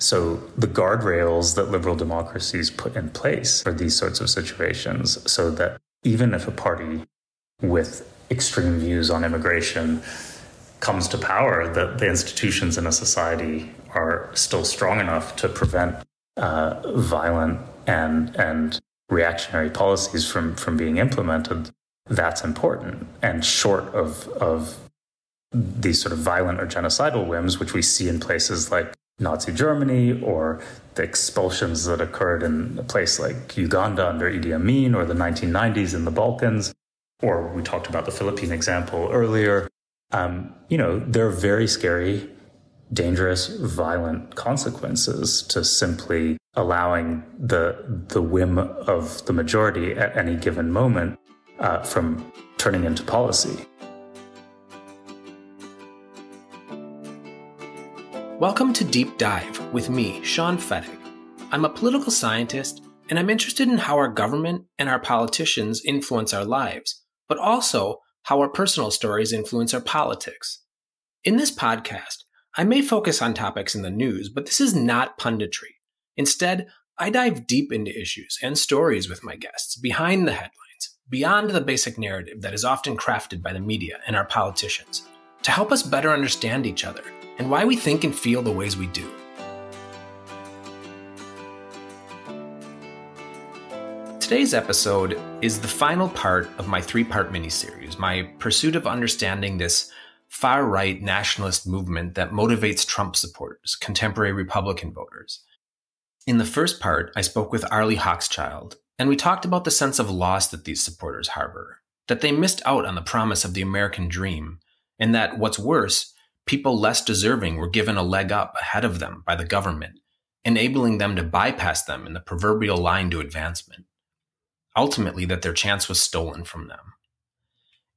So, the guardrails that liberal democracies put in place for these sorts of situations, so that even if a party with extreme views on immigration comes to power, that the institutions in a society are still strong enough to prevent uh, violent and and reactionary policies from from being implemented. That's important. And short of of these sort of violent or genocidal whims, which we see in places like Nazi Germany or the expulsions that occurred in a place like Uganda under Idi Amin or the 1990s in the Balkans, or we talked about the Philippine example earlier. Um, you know, there are very scary, dangerous, violent consequences to simply allowing the the whim of the majority at any given moment uh, from turning into policy. Welcome to Deep Dive with me, Shawn Fettig. I'm a political scientist, and I'm interested in how our government and our politicians influence our lives, but also how our personal stories influence our politics. In this podcast, I may focus on topics in the news, but this is not punditry. Instead, I dive deep into issues and stories with my guests behind the headlines, beyond the basic narrative that is often crafted by the media and our politicians, to help us better understand each other and why we think and feel the ways we do. Today's episode is the final part of my three part miniseries, my pursuit of understanding this far right nationalist movement that motivates Trump supporters, contemporary Republican voters. In the first part, I spoke with Arlie Hochschild, and we talked about the sense of loss that these supporters harbor, that they missed out on the promise of the American dream, and that what's worse, people less deserving were given a leg up ahead of them by the government, enabling them to bypass them in the proverbial line to advancement. Ultimately, that their chance was stolen from them.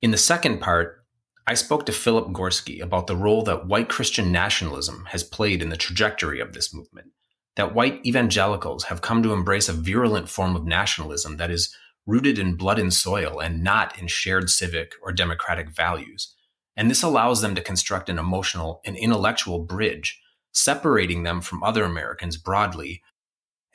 In the second part, I spoke to Philip Gorski about the role that white Christian nationalism has played in the trajectory of this movement, that white evangelicals have come to embrace a virulent form of nationalism that is rooted in blood and soil and not in shared civic or democratic values, and this allows them to construct an emotional and intellectual bridge, separating them from other Americans broadly,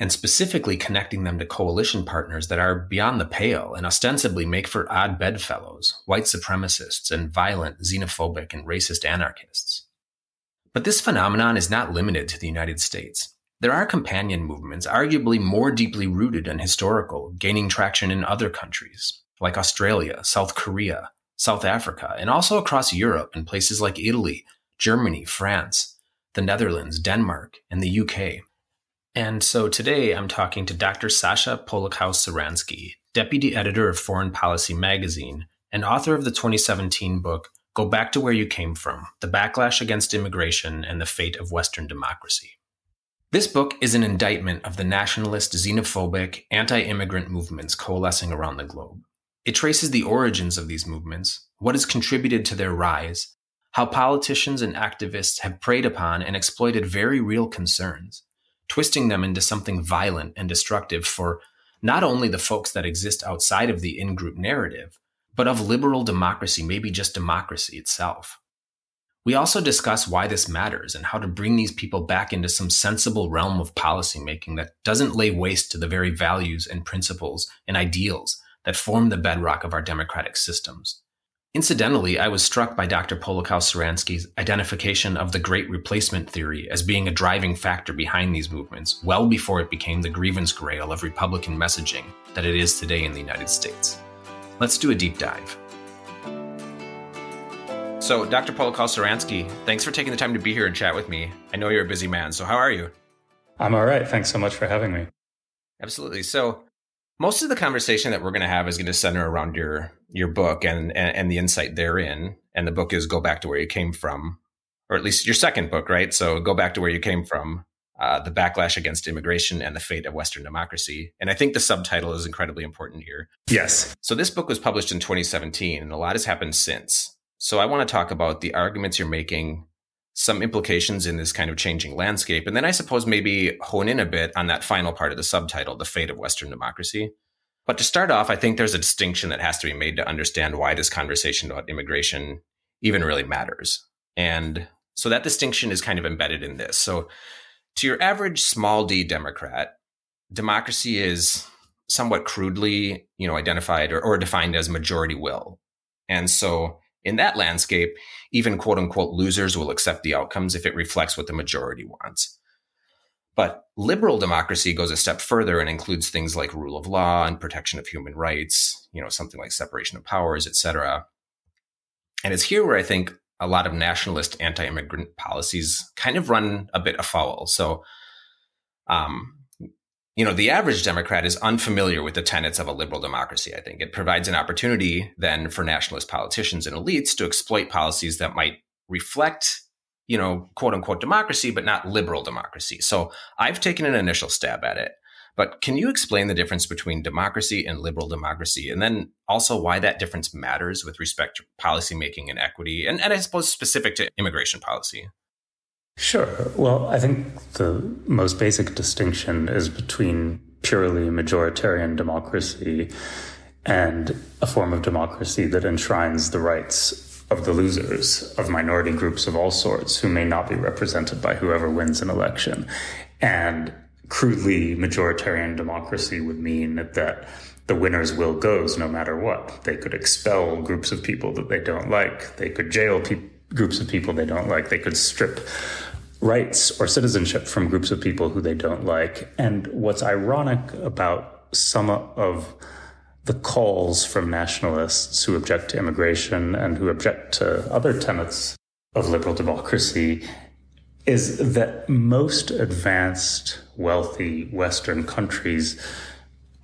and specifically connecting them to coalition partners that are beyond the pale and ostensibly make for odd bedfellows, white supremacists, and violent, xenophobic, and racist anarchists. But this phenomenon is not limited to the United States. There are companion movements, arguably more deeply rooted and historical, gaining traction in other countries, like Australia, South Korea, South Africa, and also across Europe in places like Italy, Germany, France, the Netherlands, Denmark, and the UK. And so today I'm talking to Dr. Sasha Polakow-Suransky, deputy editor of Foreign Policy magazine and author of the 2017 book Go Back to Where You Came From The Backlash Against Immigration and the Fate of Western Democracy. This book is an indictment of the nationalist, xenophobic, anti immigrant movements coalescing around the globe. It traces the origins of these movements, what has contributed to their rise, how politicians and activists have preyed upon and exploited very real concerns, twisting them into something violent and destructive for not only the folks that exist outside of the in group narrative, but of liberal democracy, maybe just democracy itself. We also discuss why this matters and how to bring these people back into some sensible realm of policymaking that doesn't lay waste to the very values and principles and ideals that form the bedrock of our democratic systems. Incidentally, I was struck by Dr. Polakow-Suransky's identification of the Great Replacement theory as being a driving factor behind these movements, well before it became the grievance grail of Republican messaging that it is today in the United States. Let's do a deep dive. So, Dr. Polakow-Suransky, thanks for taking the time to be here and chat with me. I know you're a busy man, so how are you? I'm all right. Thanks so much for having me. Absolutely. So, most of the conversation that we're going to have is going to center around your your book and, and, and the insight therein. And the book is "Go Back to Where You Came From," or at least your second book, right? So, "Go Back to Where You Came From." Uh, the backlash against immigration and the fate of Western democracy. And I think the subtitle is incredibly important here. Yes. So this book was published in 2017, and a lot has happened since. So I want to talk about the arguments you're making, some implications in this kind of changing landscape, and then I suppose maybe hone in a bit on that final part of the subtitle, the fate of Western democracy. But to start off, I think there's a distinction that has to be made to understand why this conversation about immigration even really matters. And so that distinction is kind of embedded in this. So to your average small d Democrat, democracy is somewhat crudely, you know, identified or, or defined as majority will. And so in that landscape, even quote unquote losers will accept the outcomes if it reflects what the majority wants. But liberal democracy goes a step further and includes things like rule of law and protection of human rights, you know, something like separation of powers, et cetera. And it's here where I think a lot of nationalist anti-immigrant policies kind of run a bit afoul. So, um, you know, the average Democrat is unfamiliar with the tenets of a liberal democracy. I think it provides an opportunity then for nationalist politicians and elites to exploit policies that might reflect, you know, quote unquote democracy, but not liberal democracy. So I've taken an initial stab at it. But can you explain the difference between democracy and liberal democracy? And then also why that difference matters with respect to policymaking and equity, and, and I suppose specific to immigration policy? Sure. Well, I think the most basic distinction is between purely majoritarian democracy and a form of democracy that enshrines the rights of the losers, of minority groups of all sorts who may not be represented by whoever wins an election. And crudely majoritarian democracy would mean that the winner's will goes no matter what. They could expel groups of people that they don't like. They could jail pe- groups of people they don't like. They could strip rights or citizenship from groups of people who they don't like. And what's ironic about some of the calls from nationalists who object to immigration and who object to other tenets of liberal democracy is that most advanced, wealthy Western countries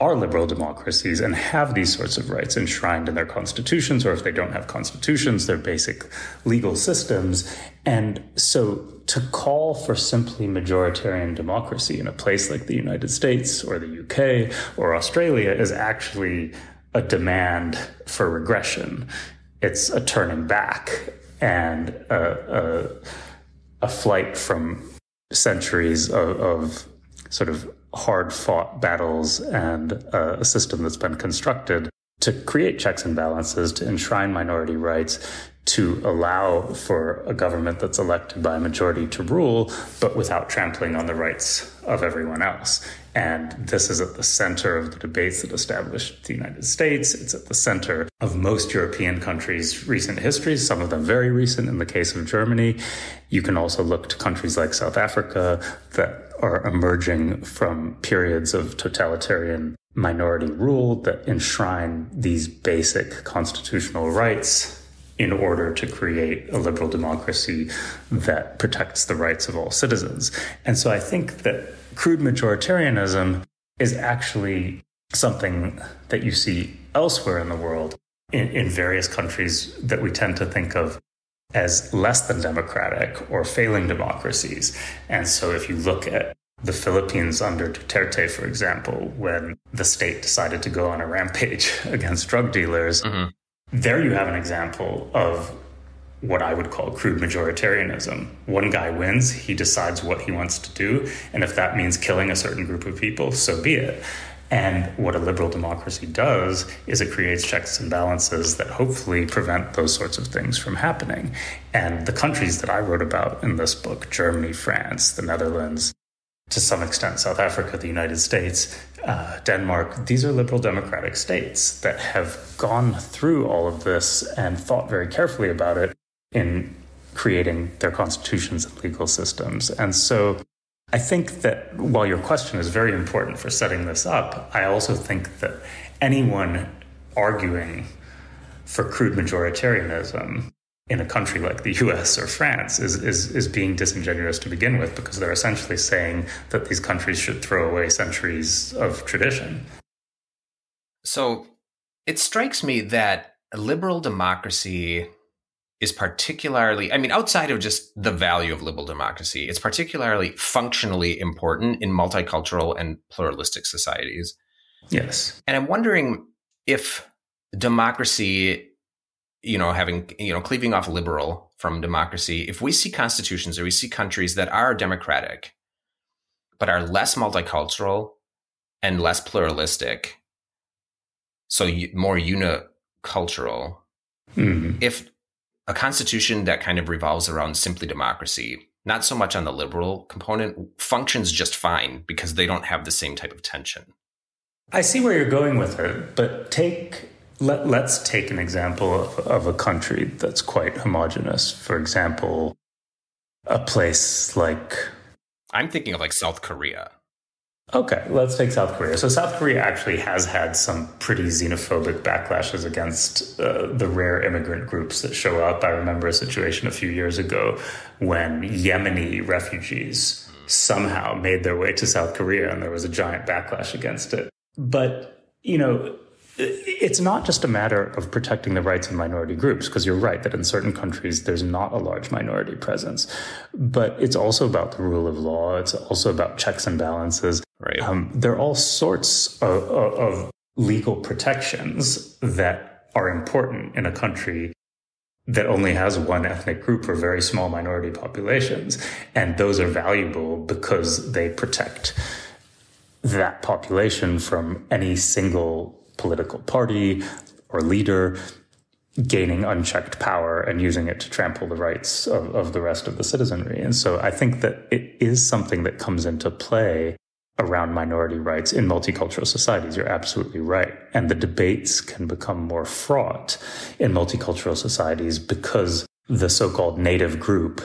are liberal democracies and have these sorts of rights enshrined in their constitutions, or if they don't have constitutions, their basic legal systems. And so to call for simply majoritarian democracy in a place like the United States or the UK or Australia is actually a demand for regression. It's a turning back and a, a a flight from centuries of, of sort of hard fought battles and uh, a system that's been constructed to create checks and balances, to enshrine minority rights, to allow for a government that's elected by a majority to rule, but without trampling on the rights of everyone else. And this is at the center of the debates that established the United States. It's at the center of most European countries' recent histories, some of them very recent in the case of Germany. You can also look to countries like South Africa that are emerging from periods of totalitarian minority rule that enshrine these basic constitutional rights in order to create a liberal democracy that protects the rights of all citizens. And so I think that crude majoritarianism is actually something that you see elsewhere in the world in, in various countries that we tend to think of as less than democratic or failing democracies. And so if you look at the Philippines under Duterte, for example, when the state decided to go on a rampage against drug dealers, mm-hmm. there you have an example of what I would call crude majoritarianism. One guy wins, he decides what he wants to do, and if that means killing a certain group of people, so be it. And what a liberal democracy does is it creates checks and balances that hopefully prevent those sorts of things from happening. And the countries that I wrote about in this book Germany, France, the Netherlands, to some extent South Africa, the United States, uh, Denmark, these are liberal democratic states that have gone through all of this and thought very carefully about it in creating their constitutions and legal systems. And so I think that while your question is very important for setting this up, I also think that anyone arguing for crude majoritarianism in a country like the US or France is, is, is being disingenuous to begin with because they're essentially saying that these countries should throw away centuries of tradition. So it strikes me that liberal democracy is particularly, I mean, outside of just the value of liberal democracy, it's particularly functionally important in multicultural and pluralistic societies. Yes. And I'm wondering if democracy, you know, having, you know, cleaving off liberal from democracy, if we see constitutions or we see countries that are democratic, but are less multicultural and less pluralistic, so more unicultural, mm-hmm. if a constitution that kind of revolves around simply democracy not so much on the liberal component, functions just fine because they don't have the same type of tension. I see where you're going with it, but take let, us take an example of, of, a country that's quite homogenous. For example, a place like I'm thinking of like South Korea. Okay, let's take South Korea. So, South Korea actually has had some pretty xenophobic backlashes against uh, the rare immigrant groups that show up. I remember a situation a few years ago when Yemeni refugees somehow made their way to South Korea and there was a giant backlash against it. But, you know, it's not just a matter of protecting the rights of minority groups, because you're right that in certain countries there's not a large minority presence, but it's also about the rule of law. It's also about checks and balances. Right. Um, there are all sorts of, of legal protections that are important in a country that only has one ethnic group or very small minority populations. And those are valuable because they protect that population from any single political party or leader gaining unchecked power and using it to trample the rights of, of the rest of the citizenry. And so I think that it is something that comes into play around minority rights in multicultural societies. You're absolutely right. And the debates can become more fraught in multicultural societies because the so-called native group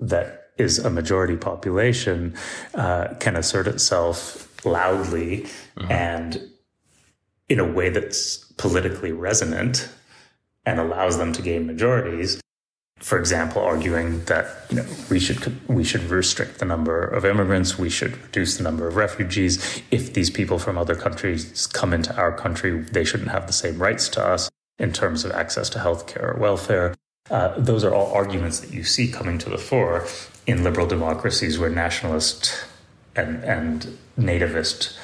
that is a majority population uh, can assert itself loudly mm-hmm. and in a way that's politically resonant and allows them to gain majorities. For example, arguing that you know we should we should restrict the number of immigrants, we should reduce the number of refugees. If these people from other countries come into our country, they shouldn't have the same rights to us in terms of access to healthcare or welfare. Uh, those are all arguments that you see coming to the fore in liberal democracies where nationalist and and nativist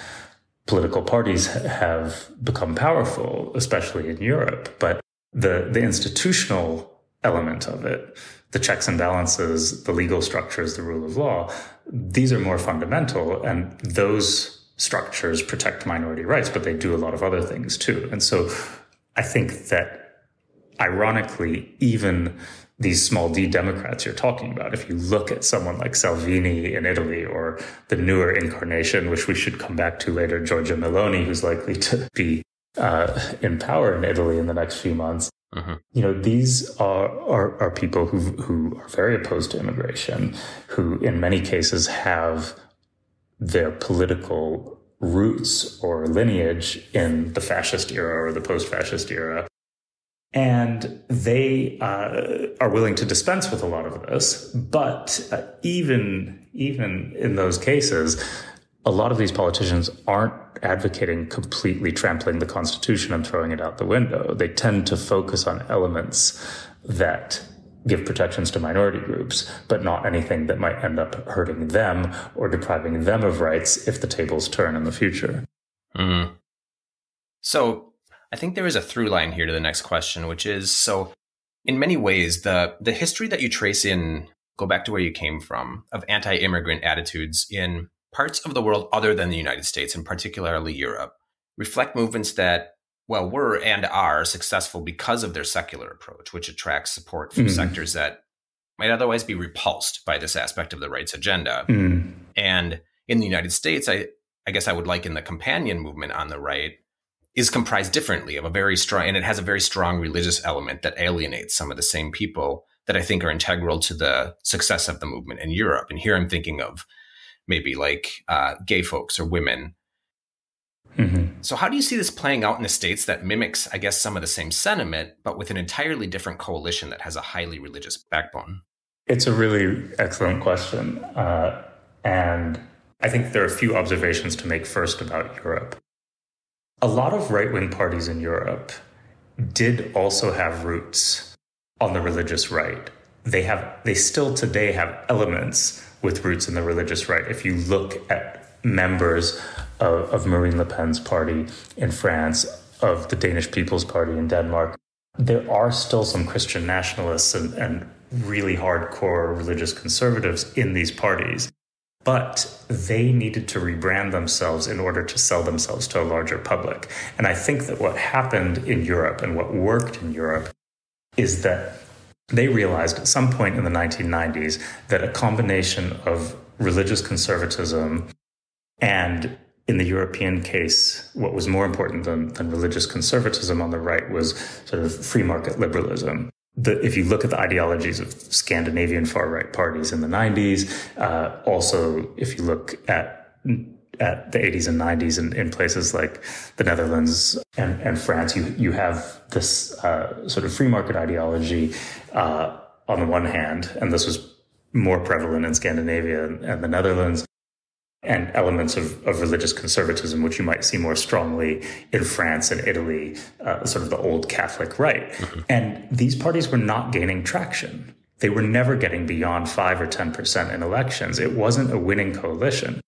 political parties have become powerful, especially in Europe. But the, the institutional element of it, the checks and balances, the legal structures, the rule of law, these are more fundamental. And those structures protect minority rights, but they do a lot of other things too. And so I think that ironically, even these small d Democrats you're talking about. If you look at someone like Salvini in Italy or the newer incarnation, which we should come back to later, Giorgia Meloni, who's likely to be uh, in power in Italy in the next few months. Mm-hmm. You know, these are, are, are people who who are very opposed to immigration, who in many cases have their political roots or lineage in the fascist era or the post-fascist era and they uh, are willing to dispense with a lot of this. But uh, even even in those cases, a lot of these politicians aren't advocating completely trampling the Constitution and throwing it out the window. They tend to focus on elements that give protections to minority groups, but not anything that might end up hurting them or depriving them of rights if the tables turn in the future. Mm. So I think there is a through line here to the next question, which is so in many ways, the the history that you trace in go back to where you came from of anti-immigrant attitudes in parts of the world other than the United States and particularly Europe reflect movements that well were and are successful because of their secular approach, which attracts support from mm. sectors that might otherwise be repulsed by this aspect of the rights agenda. Mm. And in the United States, I I guess I would liken the companion movement on the right is comprised differently of a very strong, and it has a very strong religious element that alienates some of the same people that I think are integral to the success of the movement in Europe. And here I'm thinking of maybe like uh, gay folks or women. Mm-hmm. So, how do you see this playing out in the states that mimics, I guess, some of the same sentiment, but with an entirely different coalition that has a highly religious backbone? It's a really excellent question. Uh, and I think there are a few observations to make first about Europe. A lot of right wing parties in Europe did also have roots on the religious right. They have they still today have elements with roots in the religious right. If you look at members of, of Marine Le Pen's party in France, of the Danish People's Party in Denmark, there are still some Christian nationalists and, and really hardcore religious conservatives in these parties but they needed to rebrand themselves in order to sell themselves to a larger public. And I think that what happened in Europe and what worked in Europe is that they realized at some point in the 1990s that a combination of religious conservatism and in the European case, what was more important than, than religious conservatism on the right was sort of free market liberalism. The, if you look at the ideologies of Scandinavian far right parties in the 90s, uh, also if you look at at the 80s and 90s in, in places like the Netherlands and, and France, you you have this uh, sort of free market ideology uh, on the one hand, and this was more prevalent in Scandinavia and, and the Netherlands and elements of, of religious conservatism, which you might see more strongly in France and Italy, uh, sort of the old Catholic right. Mm-hmm. And these parties were not gaining traction. They were never getting beyond 5 or 10% in elections. It wasn't a winning coalition.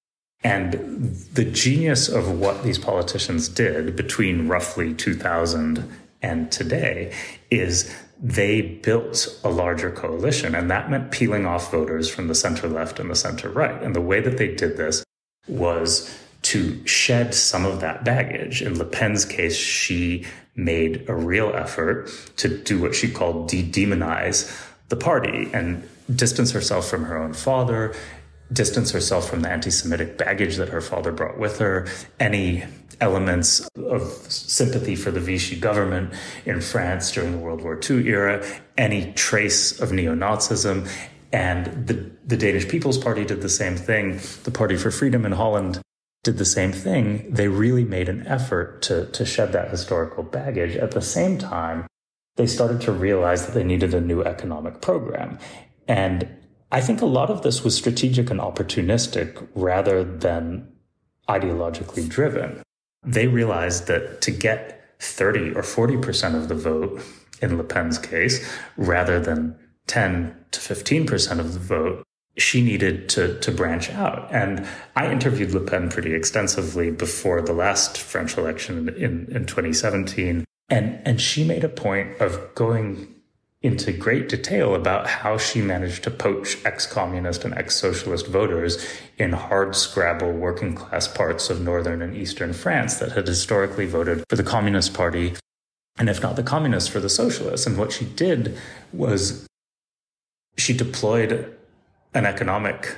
And the genius of what these politicians did between roughly 2000 and today is they built a larger coalition, and that meant peeling off voters from the center left and the center right. And the way that they did this was to shed some of that baggage. In Le Pen's case, she made a real effort to do what she called de demonize the party and distance herself from her own father, distance herself from the anti Semitic baggage that her father brought with her, any elements of sympathy for the Vichy government in France during the World War II era, any trace of neo Nazism. And the, the Danish People's Party did the same thing. The Party for Freedom in Holland did the same thing. They really made an effort to, to shed that historical baggage. At the same time, they started to realize that they needed a new economic program. And I think a lot of this was strategic and opportunistic rather than ideologically driven. They realized that to get 30 or 40% of the vote in Le Pen's case, rather than 10 to 15% of the vote, she needed to, to branch out. And I interviewed Le Pen pretty extensively before the last French election in, in 2017. And, and she made a point of going into great detail about how she managed to poach ex-communist and ex-socialist voters in hard scrabble working class parts of northern and eastern France that had historically voted for the Communist Party and if not the communists for the socialists. And what she did was she deployed an economic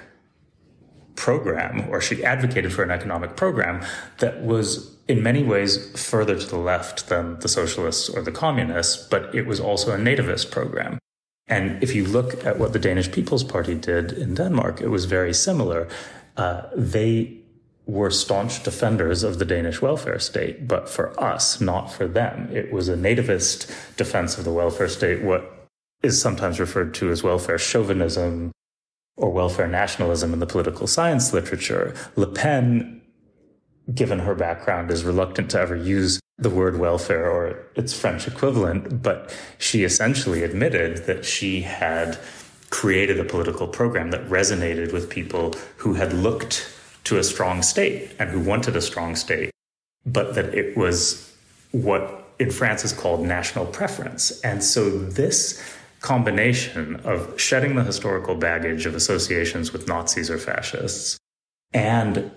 program or she advocated for an economic program that was in many ways further to the left than the socialists or the communists, but it was also a nativist program. And if you look at what the Danish People's Party did in Denmark, it was very similar. Uh, they were staunch defenders of the Danish welfare state, but for us, not for them. It was a nativist defense of the welfare state, what is sometimes referred to as welfare chauvinism or welfare nationalism in the political science literature. Le Pen given her background, is reluctant to ever use the word welfare or its French equivalent, but she essentially admitted that she had created a political program that resonated with people who had looked to a strong state and who wanted a strong state, but that it was what in France is called national preference. And so this combination of shedding the historical baggage of associations with Nazis or fascists and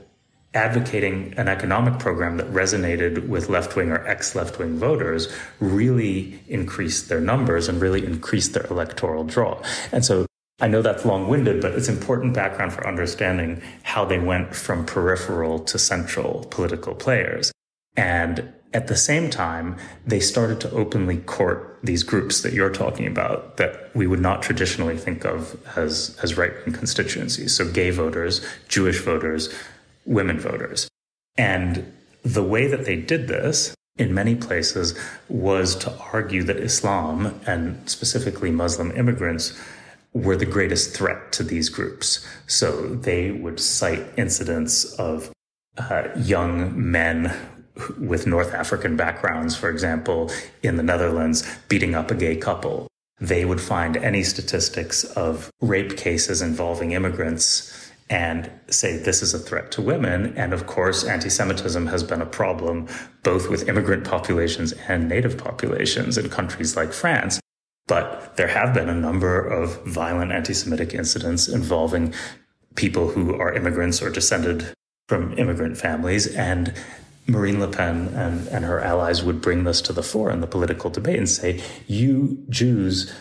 advocating an economic program that resonated with left wing or ex left wing voters really increased their numbers and really increased their electoral draw. And so I know that's long winded, but it's important background for understanding how they went from peripheral to central political players. And at the same time, they started to openly court these groups that you're talking about that we would not traditionally think of as, as right wing constituencies. So gay voters, Jewish voters, women voters. And the way that they did this in many places was to argue that Islam and specifically Muslim immigrants were the greatest threat to these groups. So they would cite incidents of uh, young men with North African backgrounds, for example, in the Netherlands, beating up a gay couple. They would find any statistics of rape cases involving immigrants and say this is a threat to women. And of course, anti Semitism has been a problem both with immigrant populations and native populations in countries like France. But there have been a number of violent anti Semitic incidents involving people who are immigrants or descended from immigrant families. And Marine Le Pen and, and her allies would bring this to the fore in the political debate and say, you Jews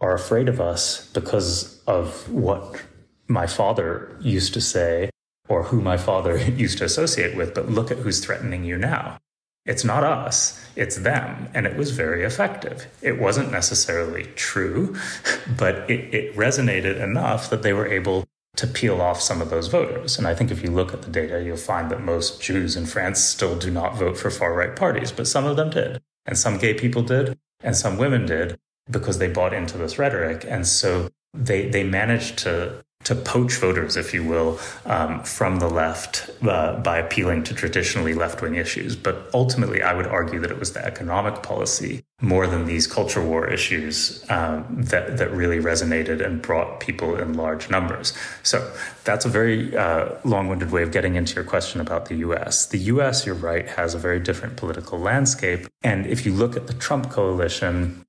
are afraid of us because of what my father used to say or who my father used to associate with, but look at who's threatening you now. It's not us, it's them. And it was very effective. It wasn't necessarily true, but it, it, resonated enough that they were able to peel off some of those voters. And I think if you look at the data, you'll find that most Jews in France still do not vote for far right parties, but some of them did. And some gay people did, and some women did because they bought into this rhetoric. And so they, they managed to to poach voters, if you will, um, from the left uh, by appealing to traditionally left wing issues. But ultimately, I would argue that it was the economic policy more than these culture war issues um, that, that really resonated and brought people in large numbers. So that's a very uh, long winded way of getting into your question about the US. The US, you're right, has a very different political landscape. And if you look at the Trump coalition,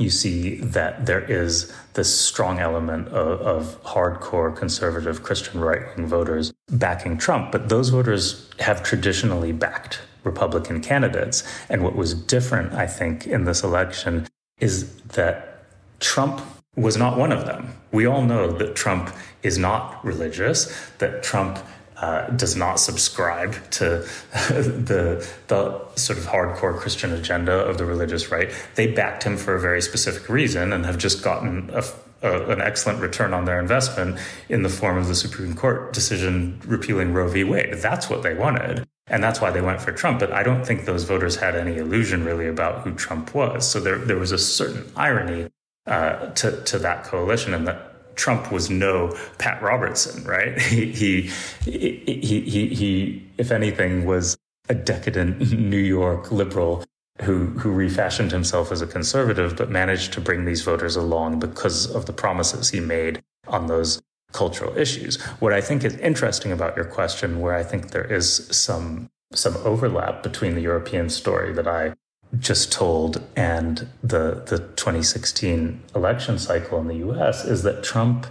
you see that there is this strong element of, of hardcore conservative Christian right wing voters backing Trump. But those voters have traditionally backed Republican candidates. And what was different, I think, in this election is that Trump was not one of them. We all know that Trump is not religious, that Trump uh, does not subscribe to the the sort of hardcore Christian agenda of the religious right. They backed him for a very specific reason and have just gotten a, a, an excellent return on their investment in the form of the Supreme Court decision repealing Roe v. Wade. That's what they wanted. And that's why they went for Trump. But I don't think those voters had any illusion really about who Trump was. So there, there was a certain irony uh, to, to that coalition and that Trump was no Pat Robertson, right? He, he, he, he, he, if anything, was a decadent New York liberal who, who refashioned himself as a conservative, but managed to bring these voters along because of the promises he made on those cultural issues. What I think is interesting about your question, where I think there is some some overlap between the European story that I just told and the the 2016 election cycle in the US is that Trump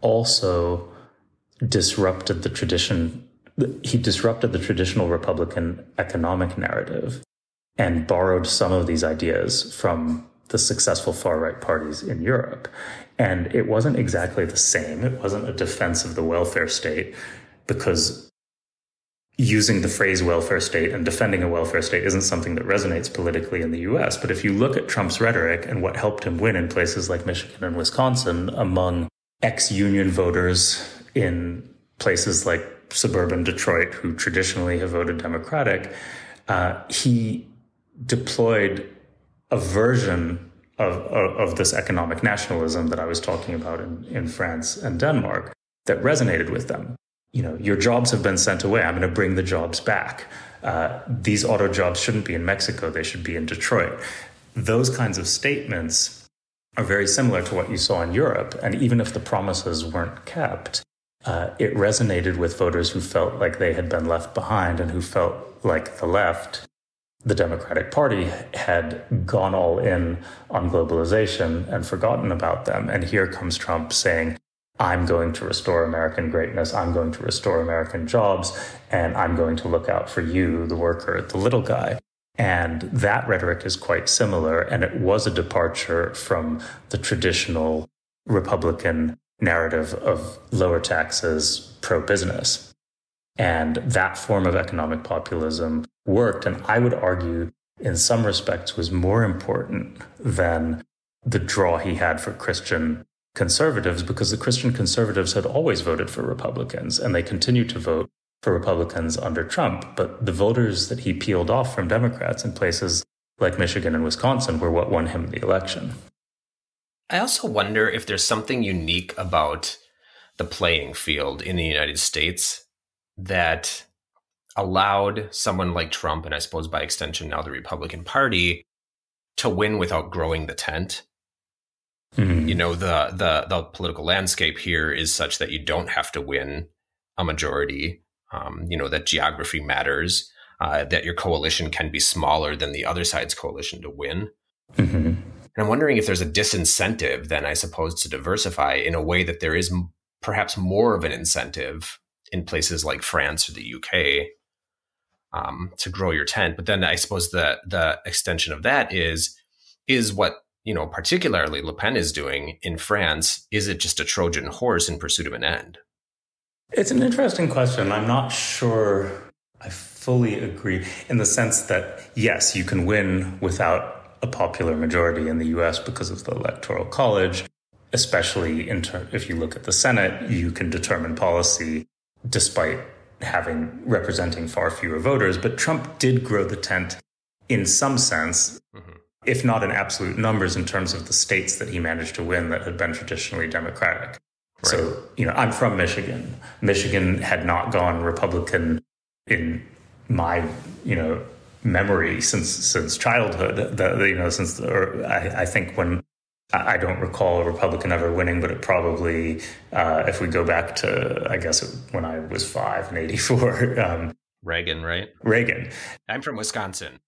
also disrupted the tradition he disrupted the traditional republican economic narrative and borrowed some of these ideas from the successful far right parties in Europe. And it wasn't exactly the same. It wasn't a defense of the welfare state because using the phrase welfare state and defending a welfare state isn't something that resonates politically in the US. But if you look at Trump's rhetoric and what helped him win in places like Michigan and Wisconsin among ex union voters in places like suburban Detroit, who traditionally have voted Democratic, uh, he deployed a version of, of, of, this economic nationalism that I was talking about in, in France and Denmark that resonated with them you know, your jobs have been sent away. I'm going to bring the jobs back. Uh, these auto jobs shouldn't be in Mexico. They should be in Detroit. Those kinds of statements are very similar to what you saw in Europe. And even if the promises weren't kept, uh, it resonated with voters who felt like they had been left behind and who felt like the left, the Democratic Party, had gone all in on globalization and forgotten about them. And here comes Trump saying, I'm going to restore American greatness. I'm going to restore American jobs. And I'm going to look out for you, the worker, the little guy. And that rhetoric is quite similar. And it was a departure from the traditional Republican narrative of lower taxes, pro business. And that form of economic populism worked. And I would argue, in some respects, was more important than the draw he had for Christian conservatives because the Christian conservatives had always voted for Republicans and they continue to vote for Republicans under Trump. But the voters that he peeled off from Democrats in places like Michigan and Wisconsin were what won him the election. I also wonder if there's something unique about the playing field in the United States that allowed someone like Trump, and I suppose by extension now the Republican Party, to win without growing the tent. Mm-hmm. You know, the the the political landscape here is such that you don't have to win a majority. Um, you know that geography matters. Uh, that your coalition can be smaller than the other side's coalition to win. Mm-hmm. And I'm wondering if there's a disincentive then, I suppose, to diversify in a way that there is m- perhaps more of an incentive in places like France or the UK um, to grow your tent. But then I suppose the the extension of that is is what you know, particularly Le Pen is doing in France, is it just a Trojan horse in pursuit of an end? It's an interesting question. I'm not sure I fully agree in the sense that, yes, you can win without a popular majority in the US because of the Electoral College, especially ter- if you look at the Senate, you can determine policy despite having representing far fewer voters. But Trump did grow the tent in some sense. Mm-hmm if not in absolute numbers, in terms of the states that he managed to win that had been traditionally Democratic. Right. So, you know, I'm from Michigan. Michigan had not gone Republican in my, you know, memory since since childhood. The, the, you know, since or I, I, think when I don't recall a Republican ever winning, but it probably, uh, if we go back to, I guess when I was five in '84, um, Reagan, right? Reagan. I'm from Wisconsin.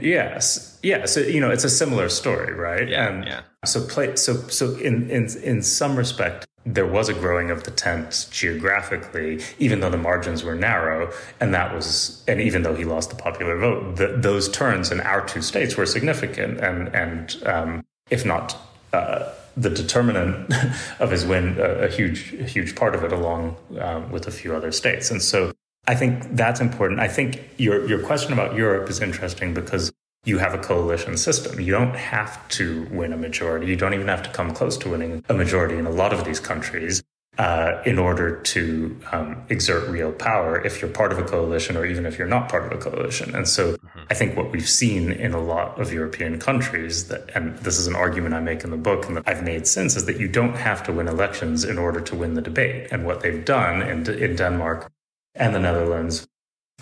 Yes. Yeah so you know it's a similar story right? Yeah and yeah. so play so so in in in some respect there was a growing of the tent geographically even though the margins were narrow and that was and even though he lost the popular vote the, those turns in our two states were significant and and um, if not uh, the determinant of his win, a, a huge, huge part of it, along um, with a few other states. And so I think that's important. I think your your question about Europe is interesting because you have a coalition system. You don't have to win a majority. You don't even have to come close to winning a majority in a lot of these countries uh, in order to um, exert real power if you're part of a coalition or even if you're not part of a coalition. And so mm-hmm. I think what we've seen in a lot of European countries that, and this is an argument I make in the book and that I've made since, is that you don't have to win elections in order to win the debate. And what they've done in, in Denmark and the Netherlands.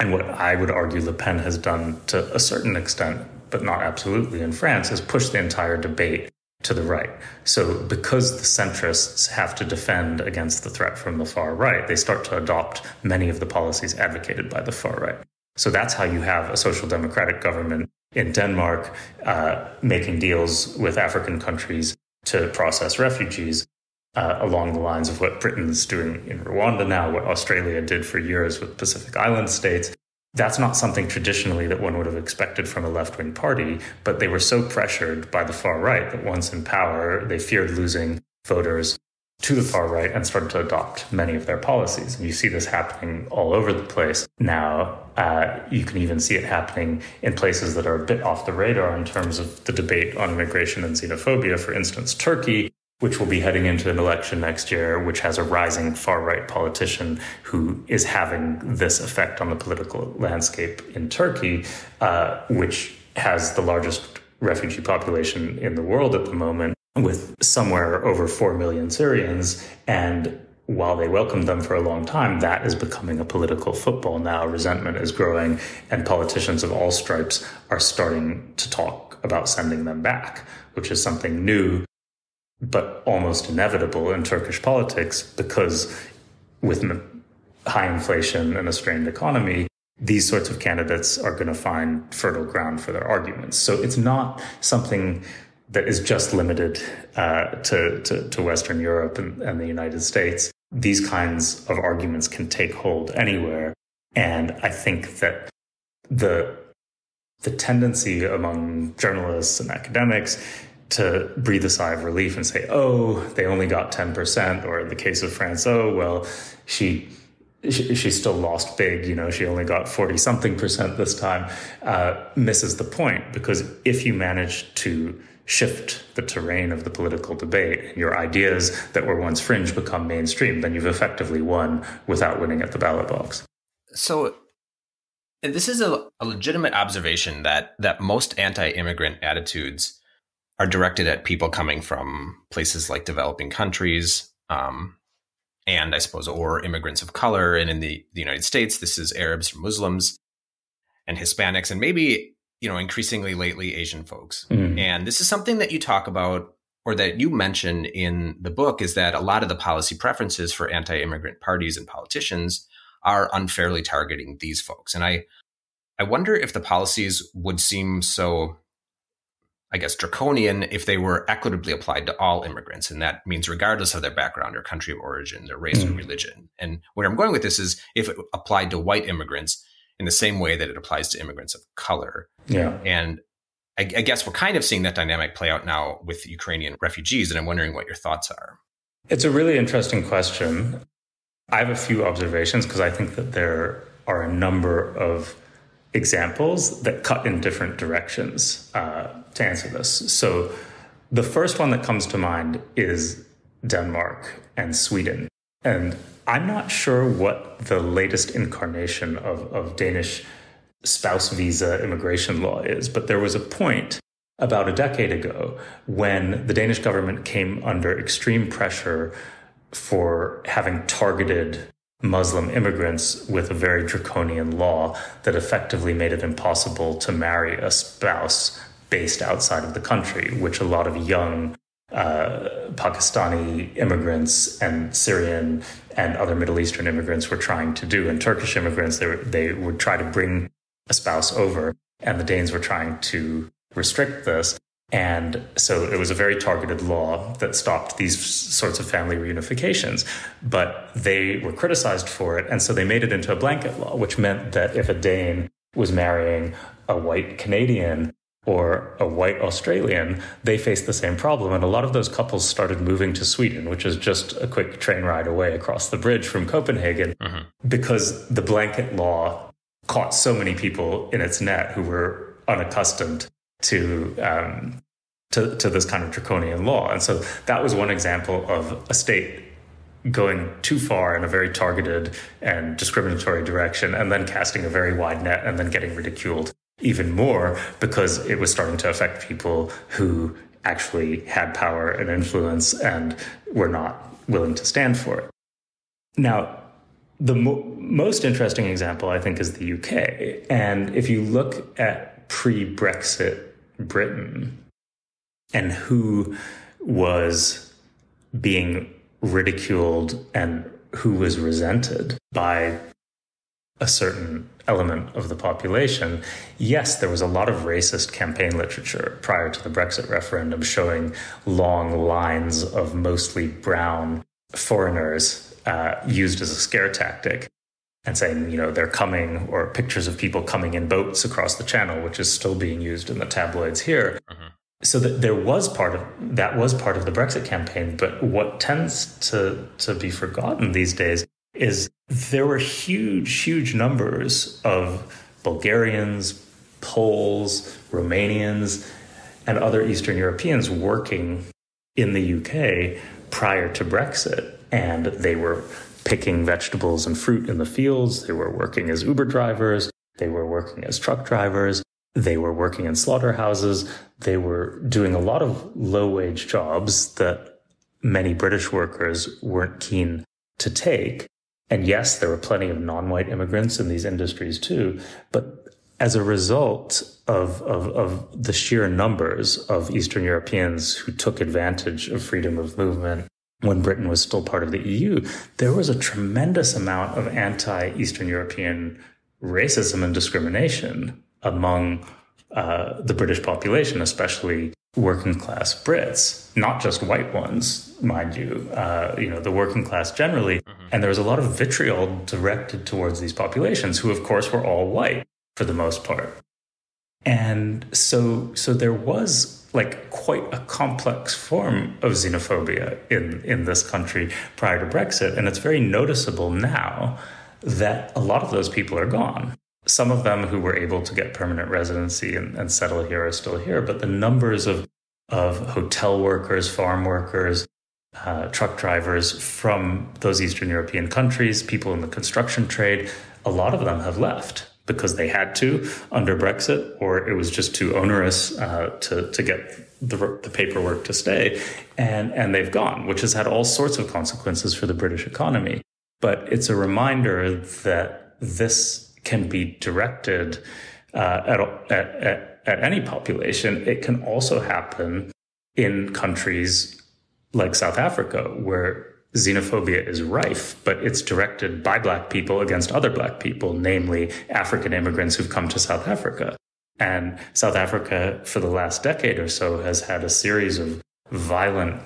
And what I would argue Le Pen has done to a certain extent, but not absolutely in France, is push the entire debate to the right. So, because the centrists have to defend against the threat from the far right, they start to adopt many of the policies advocated by the far right. So, that's how you have a social democratic government in Denmark uh, making deals with African countries to process refugees uh, along the lines of what Britain's doing in Rwanda now, what Australia did for years with Pacific Island states. That's not something traditionally that one would have expected from a left wing party, but they were so pressured by the far right that once in power, they feared losing voters to the far right and started to adopt many of their policies. And you see this happening all over the place now. Uh, you can even see it happening in places that are a bit off the radar in terms of the debate on immigration and xenophobia. For instance, Turkey which will be heading into an election next year, which has a rising far right politician who is having this effect on the political landscape in Turkey, uh, which has the largest refugee population in the world at the moment, with somewhere over 4 million Syrians. And while they welcomed them for a long time, that is becoming a political football now. Resentment is growing, and politicians of all stripes are starting to talk about sending them back, which is something new but almost inevitable in Turkish politics because with high inflation and a strained economy, these sorts of candidates are going to find fertile ground for their arguments. So it's not something that is just limited uh, to, to, to, Western Europe and, and the United States. These kinds of arguments can take hold anywhere. And I think that the the tendency among journalists and academics to breathe a sigh of relief and say, oh, they only got 10%, or in the case of France, oh, well, she she, still lost big, you know, she only got 40 something percent this time, uh, misses the point. Because if you manage to shift the terrain of the political debate and your ideas that were once fringe become mainstream, then you've effectively won without winning at the ballot box. So, and this is a, a legitimate observation that that most anti-immigrant attitudes are directed at people coming from places like developing countries, um, and I suppose, or immigrants of color. And in the, the United States, this is Arabs or Muslims and Hispanics, and maybe, you know, increasingly lately Asian folks. Mm. And this is something that you talk about or that you mention in the book is that a lot of the policy preferences for anti immigrant parties and politicians are unfairly targeting these folks. And I, I wonder if the policies would seem so I guess, draconian if they were equitably applied to all immigrants. And that means regardless of their background or country of origin, their race mm. or religion. And where I'm going with this is if it applied to white immigrants in the same way that it applies to immigrants of color. Yeah. And I, I guess we're kind of seeing that dynamic play out now with Ukrainian refugees, and I'm wondering what your thoughts are. It's a really interesting question. I have a few observations because I think that there are a number of examples that cut in different directions uh, to answer this. So, the first one that comes to mind is Denmark and Sweden. And I'm not sure what the latest incarnation of, of Danish spouse visa immigration law is, but there was a point about a decade ago when the Danish government came under extreme pressure for having targeted Muslim immigrants with a very draconian law that effectively made it impossible to marry a spouse based outside of the country, which a lot of young uh, Pakistani immigrants and Syrian and other Middle Eastern immigrants were trying to do. And Turkish immigrants, they, were, they would try to bring a spouse over, and the Danes were trying to restrict this. And so it was a very targeted law that stopped these sorts of family reunifications. But they were criticized for it. And so they made it into a blanket law, which meant that if a Dane was marrying a white Canadian or a white Australian, they faced the same problem. And a lot of those couples started moving to Sweden, which is just a quick train ride away across the bridge from Copenhagen, mm-hmm. because the blanket law caught so many people in its net who were unaccustomed to um, to, to this kind of draconian law. And so that was one example of a state going too far in a very targeted and discriminatory direction, and then casting a very wide net, and then getting ridiculed even more because it was starting to affect people who actually had power and influence and were not willing to stand for it. Now, the mo- most interesting example, I think, is the UK. And if you look at pre Brexit Britain and who was being ridiculed and who was resented by a certain element of the population, yes, there was a lot of racist campaign literature prior to the Brexit referendum showing long lines of mostly brown foreigners uh, used as a scare tactic and saying, you know, they're coming, or pictures of people coming in boats across the channel, which is still being used in the tabloids here. Mm-hmm. So that there was part of that was part of the Brexit campaign. But what tends to to be forgotten these days is there were huge, huge numbers of Bulgarians, Poles, Romanians, and other Eastern Europeans working in the UK prior to Brexit and they were picking vegetables and fruit in the fields. They were working as Uber drivers. They were working as truck drivers. They were working in slaughterhouses. They were doing a lot of low wage jobs that many British workers weren't keen to take. And yes, there were plenty of non-white immigrants in these industries too. But as a result of, of, of the sheer numbers of Eastern Europeans who took advantage of freedom of movement when Britain was still part of the EU, there was a tremendous amount of anti Eastern European racism and discrimination among uh, the British population, especially working class Brits, not just white ones, mind you, uh, you know, the working class generally. Mm-hmm. And there was a lot of vitriol directed towards these populations, who, of course, were all white for the most part. And so, so there was like quite a complex form of xenophobia in, in this country prior to Brexit. And it's very noticeable now that a lot of those people are gone. Some of them who were able to get permanent residency and, and settle here are still here, but the numbers of, of hotel workers, farm workers, uh, truck drivers from those Eastern European countries, people in the construction trade, a lot of them have left because they had to under Brexit, or it was just too onerous uh, to to get the, the, paperwork to stay, and and they've gone, which has had all sorts of consequences for the British economy. But it's a reminder that this can be directed uh, at, at, at any population. It can also happen in countries like South Africa, where xenophobia is rife, but it's directed by black people against other black people, namely African immigrants who've come to South Africa. And South Africa, for the last decade or so, has had a series of violent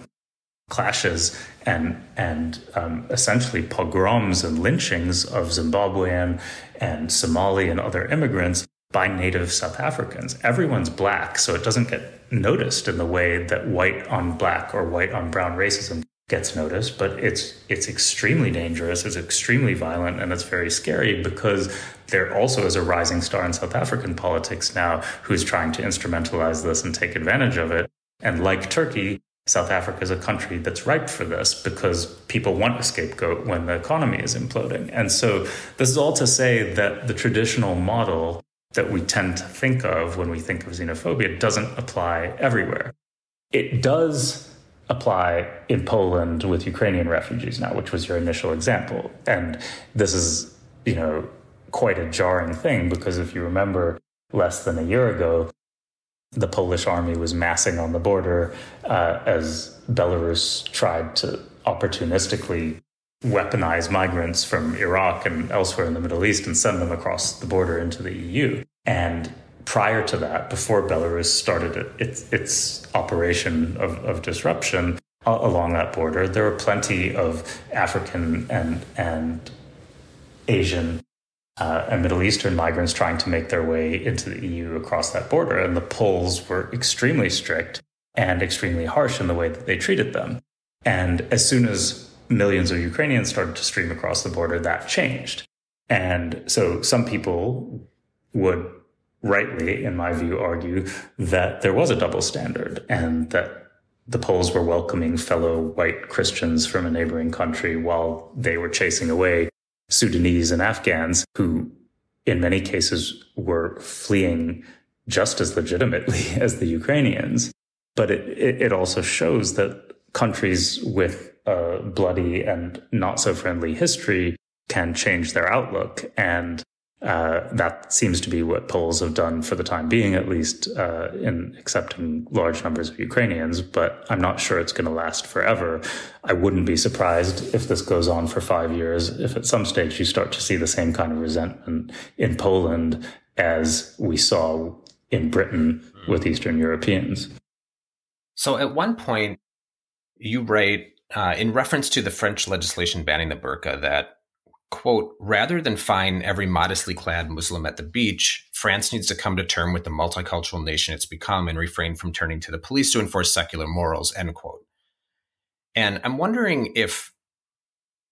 clashes and and um, essentially pogroms and lynchings of Zimbabwean and Somali and other immigrants by native South Africans. Everyone's black, so it doesn't get noticed in the way that white on black or white on brown racism gets noticed, but it's it's extremely dangerous, it's extremely violent, and it's very scary because there also is a rising star in South African politics now who's trying to instrumentalize this and take advantage of it. And like Turkey, South Africa is a country that's ripe for this because people want a scapegoat when the economy is imploding. And so this is all to say that the traditional model that we tend to think of when we think of xenophobia doesn't apply everywhere. It does apply in Poland with Ukrainian refugees now, which was your initial example. And this is, you know, quite a jarring thing because if you remember less than a year ago, the Polish army was massing on the border uh, as Belarus tried to opportunistically weaponize migrants from Iraq and elsewhere in the Middle East and send them across the border into the EU. And prior to that, before Belarus started its, its operation of, of disruption along that border, there were plenty of African and, and Asian uh, and Middle Eastern migrants trying to make their way into the EU across that border. And the Poles were extremely strict and extremely harsh in the way that they treated them. And as soon as millions of Ukrainians started to stream across the border, that changed. And so some people would rightly, in my view, argue that there was a double standard and that the Poles were welcoming fellow white Christians from a neighboring country while they were chasing away Sudanese and Afghans who, in many cases, were fleeing just as legitimately as the Ukrainians. But it, it also shows that countries with a bloody and not so friendly history can change their outlook. And uh, that seems to be what Poles have done for the time being, at least uh, in accepting large numbers of Ukrainians. But I'm not sure it's going to last forever. I wouldn't be surprised if this goes on for five years, if at some stage you start to see the same kind of resentment in Poland as we saw in Britain with Eastern Europeans. So at one point, you write uh, in reference to the French legislation banning the burqa that quote, rather than fine every modestly clad Muslim at the beach, France needs to come to term with the multicultural nation it's become and refrain from turning to the police to enforce secular morals, end quote. And I'm wondering if,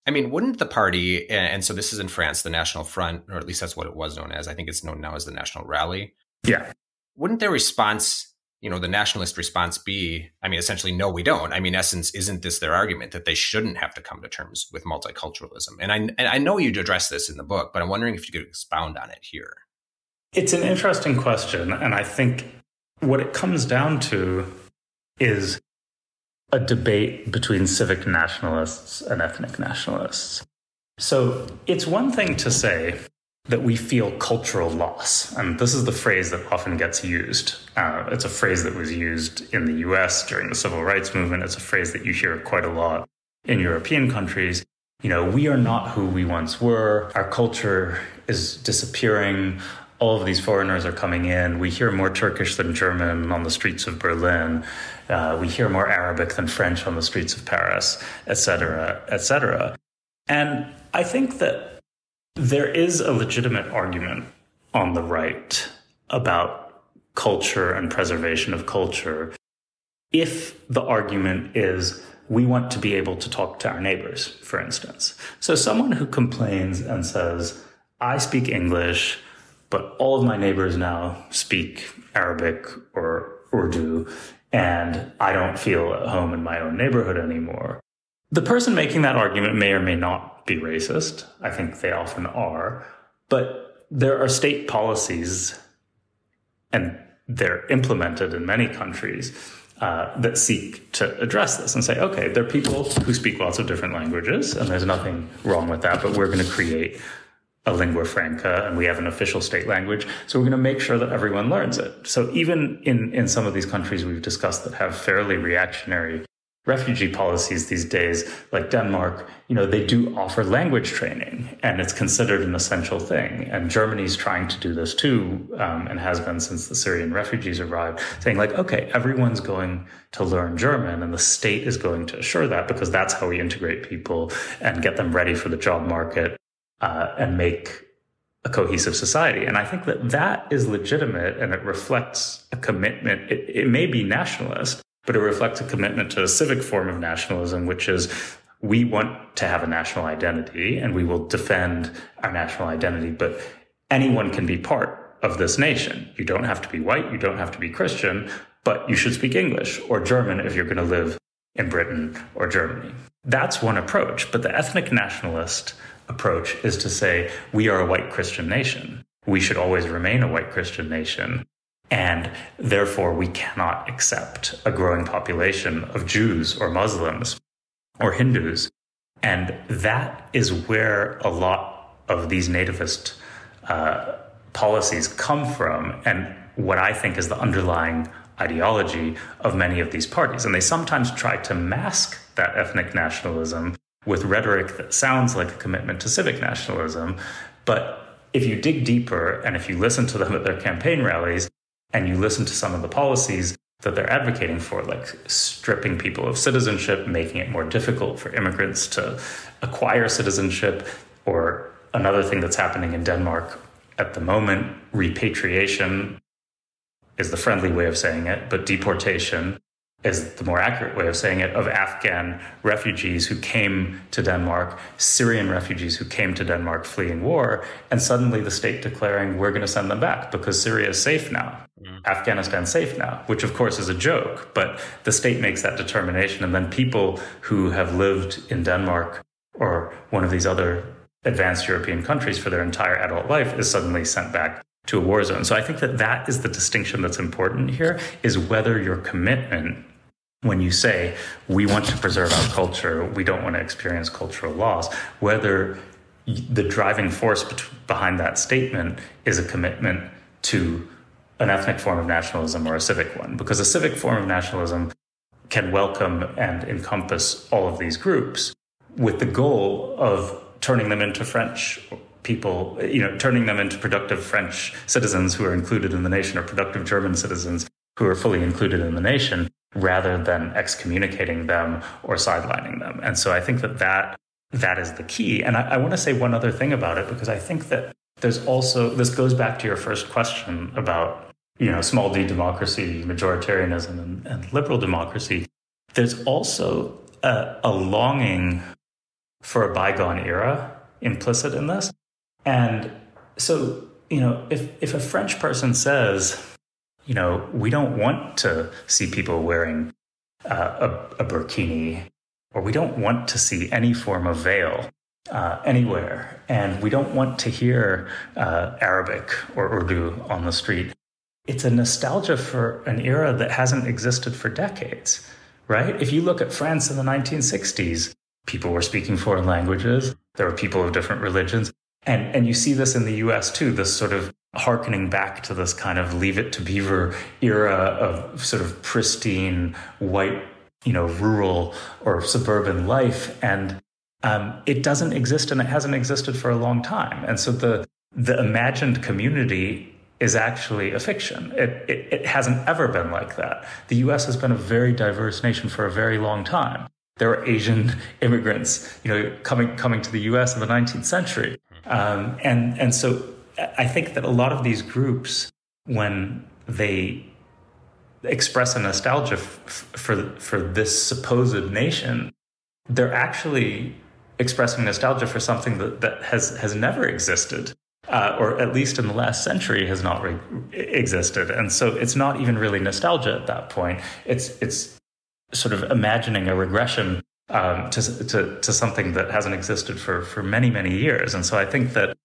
I mean, wouldn't the party, and so this is in France, the National Front, or at least that's what it was known as. I think it's known now as the National Rally. Yeah. Wouldn't their response you know, the nationalist response be, I mean, essentially, no, we don't. I mean, essence, isn't this their argument that they shouldn't have to come to terms with multiculturalism? And I, and I know you'd address this in the book, but I'm wondering if you could expound on it here. It's an interesting question. And I think what it comes down to is a debate between civic nationalists and ethnic nationalists. So it's one thing to say, that we feel cultural loss. And this is the phrase that often gets used. Uh, it's a phrase that was used in the US during the civil rights movement. It's a phrase that you hear quite a lot in European countries. You know, we are not who we once were. Our culture is disappearing. All of these foreigners are coming in. We hear more Turkish than German on the streets of Berlin. Uh, we hear more Arabic than French on the streets of Paris, et cetera, et cetera. And I think that there is a legitimate argument on the right about culture and preservation of culture if the argument is we want to be able to talk to our neighbors, for instance. So someone who complains and says, I speak English, but all of my neighbors now speak Arabic or Urdu, and I don't feel at home in my own neighborhood anymore. The person making that argument may or may not be racist. I think they often are. But there are state policies, and they're implemented in many countries, uh, that seek to address this and say, okay, there are people who speak lots of different languages, and there's nothing wrong with that, but we're going to create a lingua franca and we have an official state language. So we're going to make sure that everyone learns it. So even in, in some of these countries we've discussed that have fairly reactionary refugee policies these days, like Denmark, you know, they do offer language training and it's considered an essential thing. And Germany's trying to do this too, um, and has been since the Syrian refugees arrived, saying like, okay, everyone's going to learn German and the state is going to assure that because that's how we integrate people and get them ready for the job market uh, and make a cohesive society. And I think that that is legitimate and it reflects a commitment. It, it may be nationalist, but it reflects a commitment to a civic form of nationalism, which is we want to have a national identity and we will defend our national identity, but anyone can be part of this nation. You don't have to be white. You don't have to be Christian, but you should speak English or German if you're going to live in Britain or Germany. That's one approach. But the ethnic nationalist approach is to say, we are a white Christian nation. We should always remain a white Christian nation. And therefore, we cannot accept a growing population of Jews or Muslims or Hindus. And that is where a lot of these nativist uh, policies come from, and what I think is the underlying ideology of many of these parties. And they sometimes try to mask that ethnic nationalism with rhetoric that sounds like a commitment to civic nationalism. But if you dig deeper and if you listen to them at their campaign rallies and you listen to some of the policies that they're advocating for, like stripping people of citizenship, making it more difficult for immigrants to acquire citizenship, or another thing that's happening in Denmark at the moment, repatriation is the friendly way of saying it, but deportation is the more accurate way of saying it, of Afghan refugees who came to Denmark, Syrian refugees who came to Denmark fleeing war, and suddenly the state declaring we're going to send them back because Syria is safe now. Mm. Afghanistan's safe now, which of course is a joke, but the state makes that determination. And then people who have lived in Denmark or one of these other advanced European countries for their entire adult life is suddenly sent back to a war zone. So I think that that is the distinction that's important here is whether your commitment when you say we want to preserve our culture, we don't want to experience cultural loss, whether the driving force behind that statement is a commitment to an ethnic form of nationalism or a civic one, because a civic form of nationalism can welcome and encompass all of these groups with the goal of turning them into French people, you know, turning them into productive French citizens who are included in the nation or productive German citizens who are fully included in the nation rather than excommunicating them or sidelining them. And so I think that that, that is the key. And I, I want to say one other thing about it because I think that there's also, this goes back to your first question about, you know, small d democracy, majoritarianism, and, and liberal democracy. There's also a, a longing for a bygone era implicit in this. And so, you know, if, if a French person says, you know, we don't want to see people wearing uh, a, a, burkini, or we don't want to see any form of veil uh, anywhere, and we don't want to hear uh, Arabic or Urdu on the street. It's a nostalgia for an era that hasn't existed for decades, right? If you look at France in the 1960s, people were speaking foreign languages. There were people of different religions. And, and you see this in the US too, this sort of harkening back to this kind of leave it to beaver era of sort of pristine white, you know, rural or suburban life. And um, it doesn't exist and it hasn't existed for a long time. And so the, the imagined community is actually a fiction. It, it, it hasn't ever been like that. The US has been a very diverse nation for a very long time. There were Asian immigrants, you know, coming coming to the U.S. in the 19th century, um, and and so I think that a lot of these groups, when they express a nostalgia f- for for this supposed nation, they're actually expressing nostalgia for something that, that has has never existed, uh, or at least in the last century has not re- existed. And so it's not even really nostalgia at that point. It's it's sort of imagining a regression um, to, to to something that hasn't existed for for many many years. And so I think that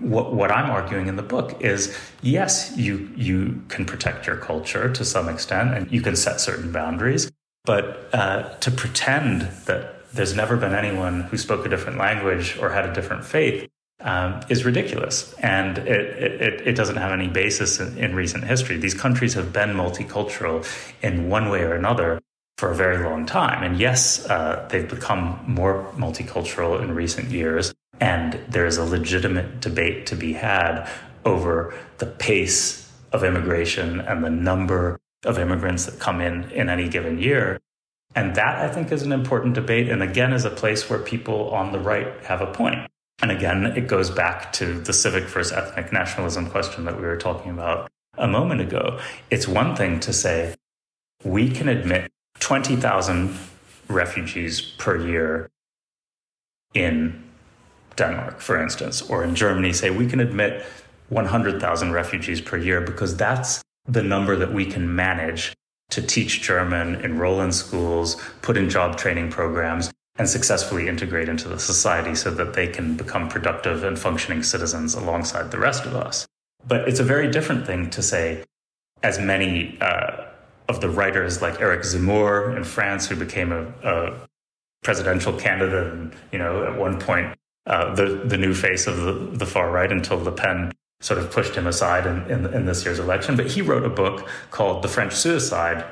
what, what I'm arguing in the book is yes, you, you can protect your culture to some extent and you can set certain boundaries, but uh, to pretend that there's never been anyone who spoke a different language or had a different faith um, is ridiculous. And it, it, it, doesn't have any basis in, in recent history. These countries have been multicultural in one way or another for a very long time. And yes, uh, they've become more multicultural in recent years. And there's a legitimate debate to be had over the pace of immigration and the number of immigrants that come in in any given year. And that I think is an important debate. And again, is a place where people on the right have a point. And again, it goes back to the civic versus ethnic nationalism question that we were talking about a moment ago. It's one thing to say, we can admit 20,000 refugees per year in Denmark, for instance, or in Germany, say we can admit 100,000 refugees per year because that's the number that we can manage to teach German, enroll in schools, put in job training programs, and successfully integrate into the society so that they can become productive and functioning citizens alongside the rest of us. But it's a very different thing to say, as many uh, of the writers like Eric Zemmour in France, who became a, a presidential candidate, and you know, at one point, uh, the the new face of the, the far right until Le Pen sort of pushed him aside in, in, in this year's election. But he wrote a book called The French Suicide,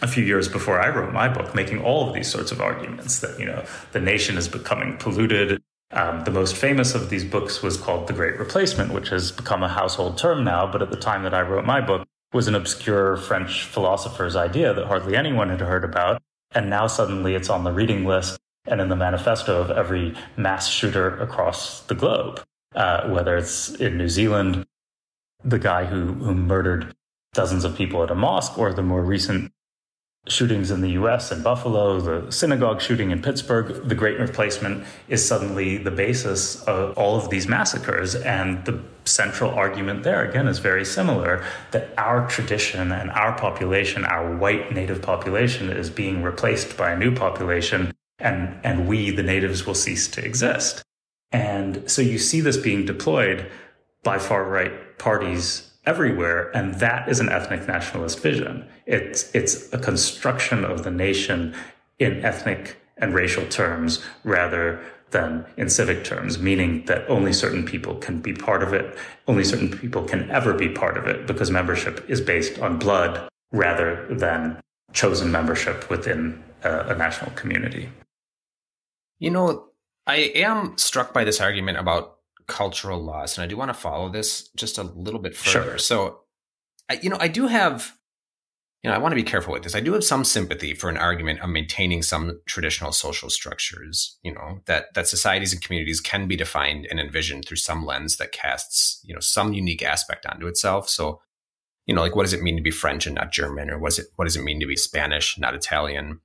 a few years before I wrote my book, making all of these sorts of arguments that, you know, the nation is becoming polluted. Um, the most famous of these books was called The Great Replacement, which has become a household term now. But at the time that I wrote my book, was an obscure French philosopher's idea that hardly anyone had heard about. And now suddenly it's on the reading list and in the manifesto of every mass shooter across the globe, uh, whether it's in New Zealand, the guy who, who murdered dozens of people at a mosque, or the more recent shootings in the US and Buffalo, the synagogue shooting in Pittsburgh, the Great Replacement is suddenly the basis of all of these massacres. And the central argument there, again, is very similar that our tradition and our population, our white native population, is being replaced by a new population, and, and we, the natives, will cease to exist. And so you see this being deployed by far right parties everywhere. And that is an ethnic nationalist vision. It's, it's a construction of the nation in ethnic and racial terms rather than in civic terms, meaning that only certain people can be part of it. Only certain people can ever be part of it because membership is based on blood rather than chosen membership within a, a national community. You know, I am struck by this argument about cultural loss, and I do want to follow this just a little bit further. Sure. So, I, you know, I do have, you know, I want to be careful with this. I do have some sympathy for an argument of maintaining some traditional social structures. You know, that that societies and communities can be defined and envisioned through some lens that casts, you know, some unique aspect onto itself. So, you know, like what does it mean to be French and not German, or was it what does it mean to be Spanish, not Italian?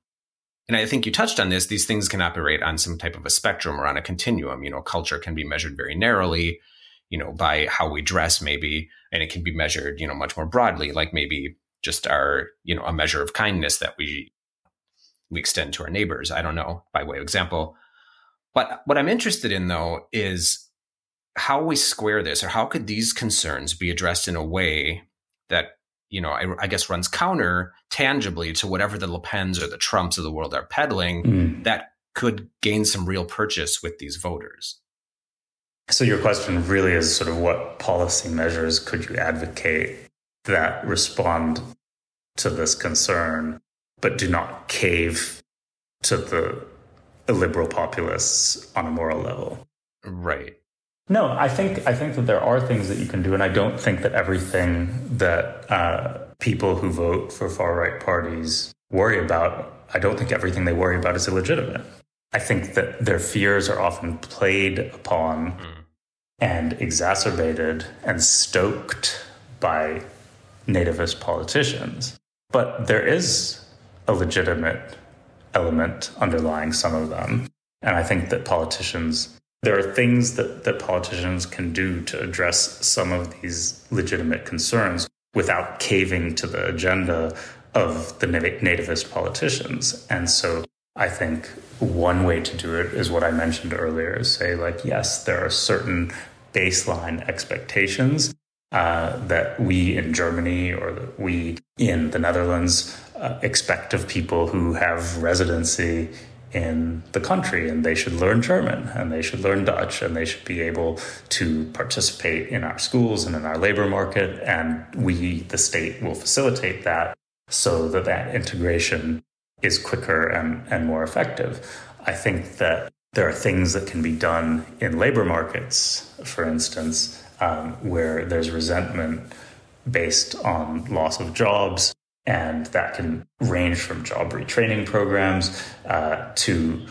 And I think you touched on this. These things can operate on some type of a spectrum or on a continuum. You know, culture can be measured very narrowly, you know, by how we dress, maybe, and it can be measured, you know, much more broadly, like maybe just our, you know, a measure of kindness that we we extend to our neighbors. I don't know, by way of example. But what I'm interested in though is how we square this, or how could these concerns be addressed in a way that you know, I, I, guess runs counter tangibly to whatever the Le Pens or the Trumps of the world are peddling mm. that could gain some real purchase with these voters. So your question really is sort of what policy measures could you advocate that respond to this concern, but do not cave to the illiberal populists on a moral level? Right. No, I think I think that there are things that you can do, and I don't think that everything that uh, people who vote for far right parties worry about. I don't think everything they worry about is illegitimate. I think that their fears are often played upon mm. and exacerbated and stoked by nativist politicians. But there is a legitimate element underlying some of them. And I think that politicians there are things that, that politicians can do to address some of these legitimate concerns without caving to the agenda of the nativist politicians. And so I think one way to do it is what I mentioned earlier is say, like, yes, there are certain baseline expectations uh, that we in Germany or that we in the Netherlands uh, expect of people who have residency in the country and they should learn German and they should learn Dutch and they should be able to participate in our schools and in our labor market. And we, the state, will facilitate that so that that integration is quicker and, and more effective. I think that there are things that can be done in labor markets, for instance, um, where there's resentment based on loss of jobs and that can range from job retraining programs uh, to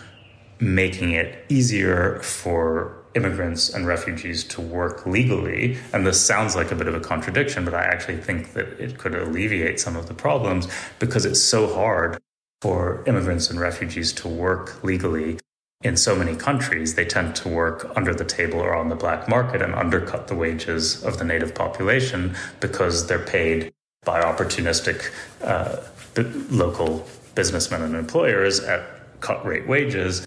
making it easier for immigrants and refugees to work legally. And this sounds like a bit of a contradiction, but I actually think that it could alleviate some of the problems because it's so hard for immigrants and refugees to work legally in so many countries, they tend to work under the table or on the black market and undercut the wages of the native population because they're paid by opportunistic uh, local businessmen and employers at cut rate wages,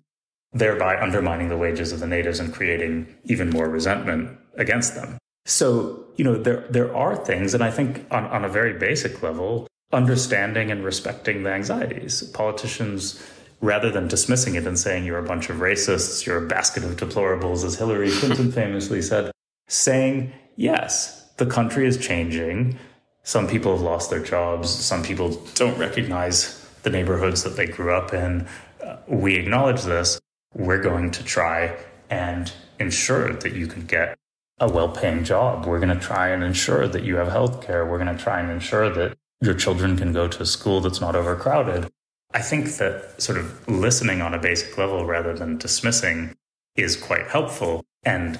thereby undermining the wages of the natives and creating even more resentment against them. So, you know, there, there are things, and I think on, on a very basic level, understanding and respecting the anxieties. Politicians rather than dismissing it and saying you're a bunch of racists, you're a basket of deplorables, as Hillary Clinton famously said, saying, yes, the country is changing. Some people have lost their jobs. Some people don't recognize the neighborhoods that they grew up in. Uh, we acknowledge this. We're going to try and ensure that you can get a well paying job. We're going to try and ensure that you have health care. We're going to try and ensure that your children can go to a school that's not overcrowded. I think that sort of listening on a basic level rather than dismissing is quite helpful. And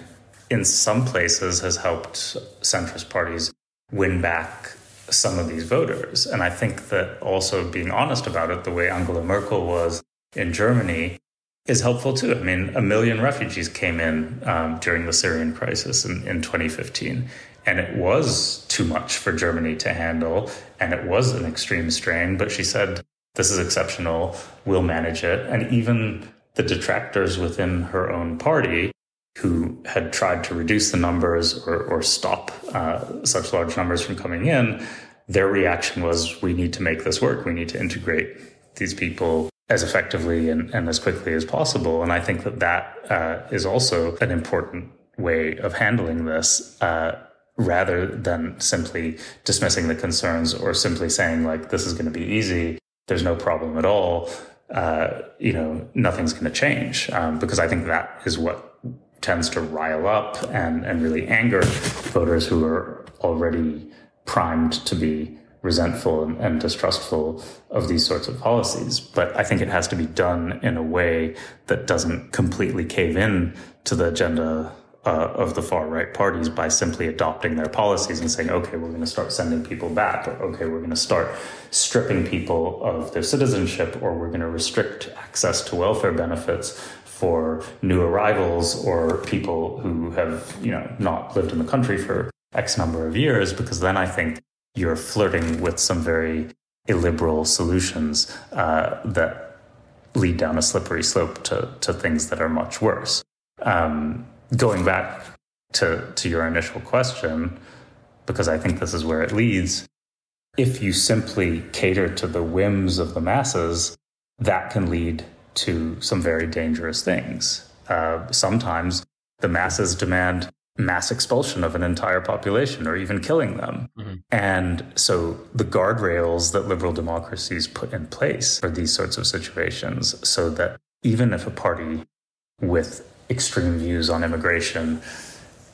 in some places has helped centrist parties win back some of these voters. And I think that also being honest about it, the way Angela Merkel was in Germany, is helpful too. I mean, a million refugees came in um, during the Syrian crisis in, in 2015. And it was too much for Germany to handle. And it was an extreme strain. But she said, this is exceptional, we'll manage it. And even the detractors within her own party who had tried to reduce the numbers or, or stop uh, such large numbers from coming in, their reaction was, we need to make this work. We need to integrate these people as effectively and, and as quickly as possible. And I think that that uh, is also an important way of handling this. Uh, rather than simply dismissing the concerns or simply saying like this is going to be easy there's no problem at all, uh, you know, nothing's going to change. Um, because I think that is what tends to rile up and, and really anger voters who are already primed to be resentful and, and, distrustful of these sorts of policies. But I think it has to be done in a way that doesn't completely cave in to the agenda uh, of the far right parties by simply adopting their policies and saying, okay, we're going to start sending people back, or okay, we're going to start stripping people of their citizenship, or we're going to restrict access to welfare benefits for new arrivals or people who have, you know, not lived in the country for X number of years, because then I think you're flirting with some very illiberal solutions uh, that lead down a slippery slope to, to things that are much worse. Um, going back to, to your initial question, because I think this is where it leads, if you simply cater to the whims of the masses, that can lead to some very dangerous things. Uh, sometimes the masses demand mass expulsion of an entire population or even killing them. Mm-hmm. And so the guardrails that liberal democracies put in place for these sorts of situations so that even if a party with extreme views on immigration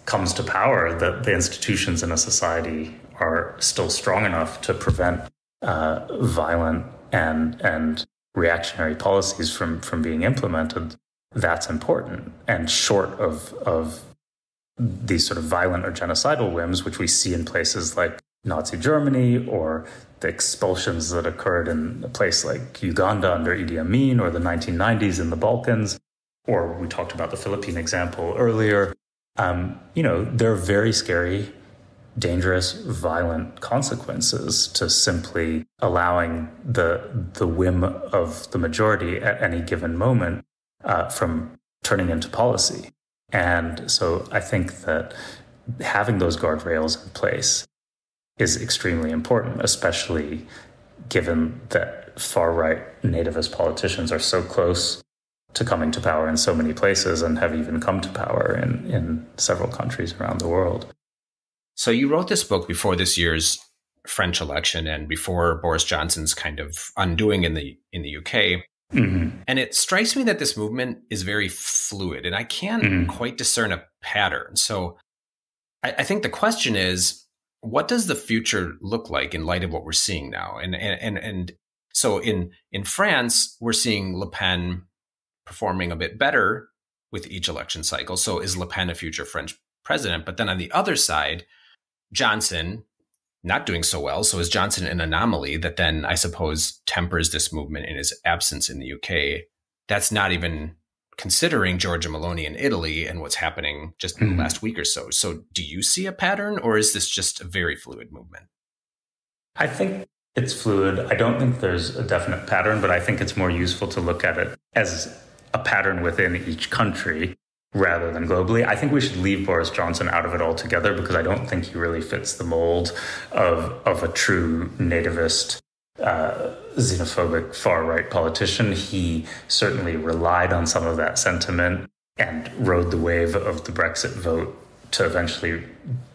comes to power, that the institutions in a society are still strong enough to prevent uh, violent and and reactionary policies from from being implemented. That's important. And short of of these sort of violent or genocidal whims, which we see in places like Nazi Germany or the expulsions that occurred in a place like Uganda under Idi Amin or the 1990s in the Balkans, or we talked about the Philippine example earlier. Um, you know, there are very scary, dangerous, violent consequences to simply allowing the the whim of the majority at any given moment uh, from turning into policy. And so I think that having those guardrails in place is extremely important, especially given that far right nativist politicians are so close to coming to power in so many places and have even come to power in, in several countries around the world. So you wrote this book before this year's French election and before Boris Johnson's kind of undoing in the in the UK. Mm-hmm. And it strikes me that this movement is very fluid and I can't mm-hmm. quite discern a pattern. So I, I, think the question is, what does the future look like in light of what we're seeing now? And and and, and so in in France, we're seeing Le Pen performing a bit better with each election cycle. So is Le Pen a future French president? But then on the other side, Johnson not doing so well. So is Johnson an anomaly that then I suppose tempers this movement in his absence in the UK? That's not even considering Giorgia Meloni in Italy and what's happening just in the mm-hmm. last week or so. So do you see a pattern or is this just a very fluid movement? I think it's fluid. I don't think there's a definite pattern, but I think it's more useful to look at it as a pattern within each country rather than globally. I think we should leave Boris Johnson out of it altogether because I don't think he really fits the mold of of a true nativist uh, xenophobic far right politician. He certainly relied on some of that sentiment and rode the wave of the Brexit vote to eventually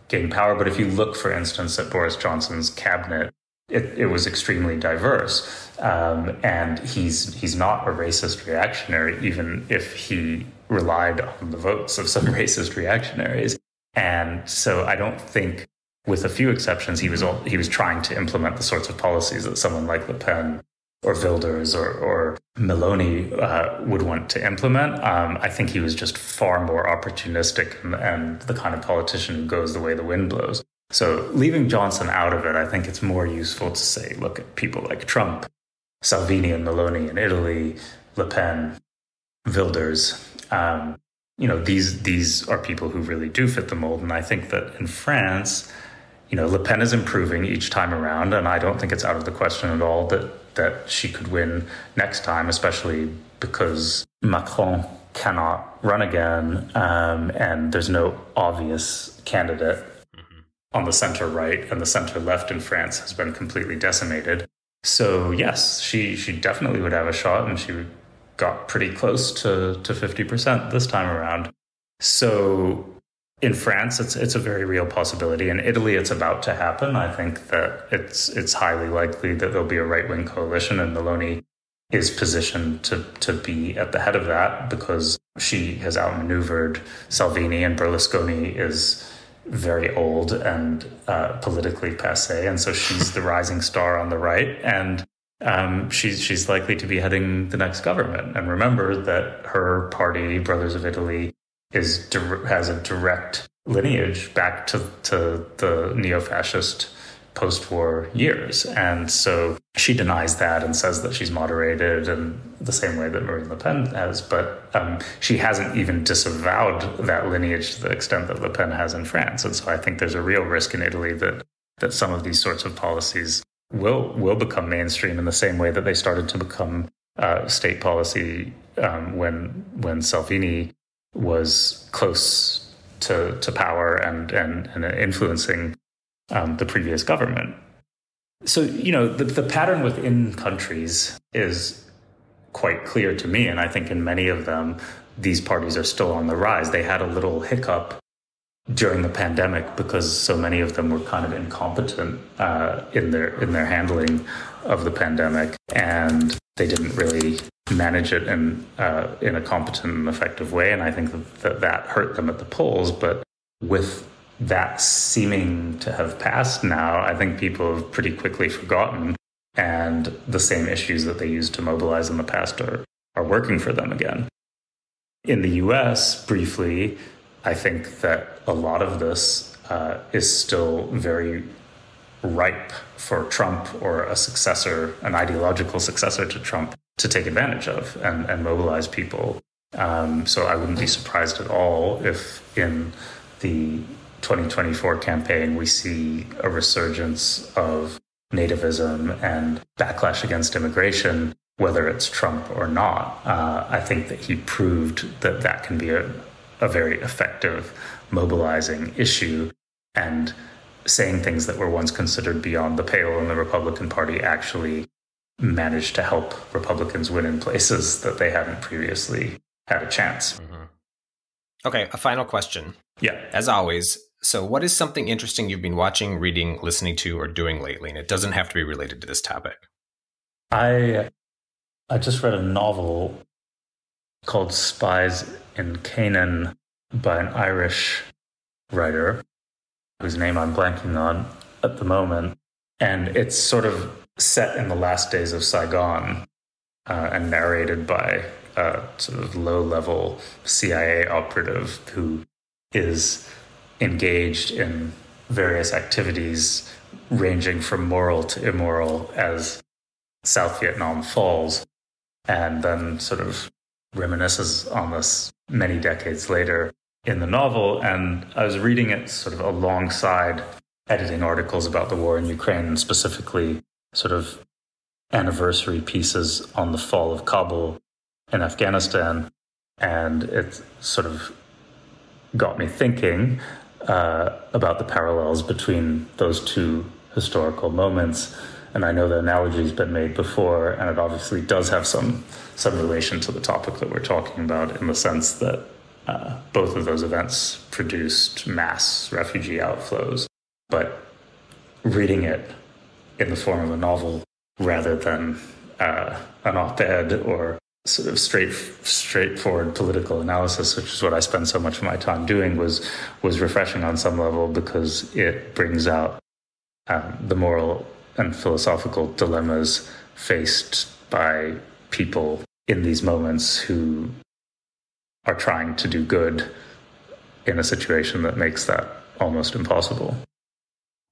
gain power. But if you look, for instance, at Boris Johnson's cabinet, it, it was extremely diverse, um, and he's he's not a racist reactionary, even if he relied on the votes of some racist reactionaries. And so I don't think, with a few exceptions, he was all, he was trying to implement the sorts of policies that someone like Le Pen or Wilders or, or Meloni uh, would want to implement. Um, I think he was just far more opportunistic and, and the kind of politician who goes the way the wind blows. So leaving Johnson out of it, I think it's more useful to say, look at people like Trump, Salvini and Meloni in Italy, Le Pen, Wilders. Um, you know, these these are people who really do fit the mold, and I think that in France, you know, Le Pen is improving each time around, and I don't think it's out of the question at all that that she could win next time, especially because Macron cannot run again, um, and there's no obvious candidate on the center right. And the center left in France has been completely decimated. So yes, she she definitely would have a shot, and she got pretty close to to fifty percent this time around. So in France, it's it's a very real possibility. In Italy, it's about to happen. I think that it's it's highly likely that there'll be a right wing coalition, and Meloni is positioned to to be at the head of that because she has outmaneuvered Salvini, and Berlusconi is very old and uh, politically passe, and so she's the rising star on the right, and um, she's she's likely to be heading the next government. And remember that her party, Brothers of Italy, is has a direct lineage back to to the neo-fascist post-war years, and so she denies that and says that she's moderated in the same way that Marine Le Pen has, but um, she hasn't even disavowed that lineage to the extent that Le Pen has in France. And so I think there's a real risk in Italy that that some of these sorts of policies will will become mainstream in the same way that they started to become uh, state policy um, when when Salvini was close to to power and and, and influencing um, the previous government. So, you know, the, the pattern within countries is quite clear to me. And I think in many of them, these parties are still on the rise. They had a little hiccup during the pandemic because so many of them were kind of incompetent uh, in their in their handling of the pandemic, and they didn't really manage it in uh, in a competent and effective way. And I think that that hurt them at the polls. But with that seeming to have passed now, I think people have pretty quickly forgotten, and the same issues that they used to mobilize in the past are, are working for them again. In the US, briefly, I think that a lot of this uh, is still very ripe for Trump or a successor, an ideological successor to Trump, to take advantage of and, and mobilize people. Um, so I wouldn't be surprised at all if in the 2024 campaign, we see a resurgence of nativism and backlash against immigration, whether it's Trump or not. Uh, I think that he proved that that can be a, a very effective mobilizing issue. And saying things that were once considered beyond the pale in the Republican Party actually managed to help Republicans win in places that they hadn't previously had a chance. Mm-hmm. Okay, a final question. Yeah. As always, so, what is something interesting you've been watching, reading, listening to, or doing lately? And it doesn't have to be related to this topic. I I just read a novel called Spies in Canaan by an Irish writer whose name I'm blanking on at the moment. And it's sort of set in the last days of Saigon uh, and narrated by a sort of low level CIA operative who is engaged in various activities ranging from moral to immoral as South Vietnam falls, and then sort of reminisces on this many decades later in the novel. And I was reading it sort of alongside editing articles about the war in Ukraine, specifically sort of anniversary pieces on the fall of Kabul in Afghanistan. And it sort of got me thinking uh, about the parallels between those two historical moments. And I know the analogy's been made before, and it obviously does have some some relation to the topic that we're talking about in the sense that uh, both of those events produced mass refugee outflows. But reading it in the form of a novel rather than uh, an op-ed or sort of straight straightforward political analysis, which is what I spend so much of my time doing, was was refreshing on some level because it brings out um, the moral and philosophical dilemmas faced by people in these moments who are trying to do good in a situation that makes that almost impossible.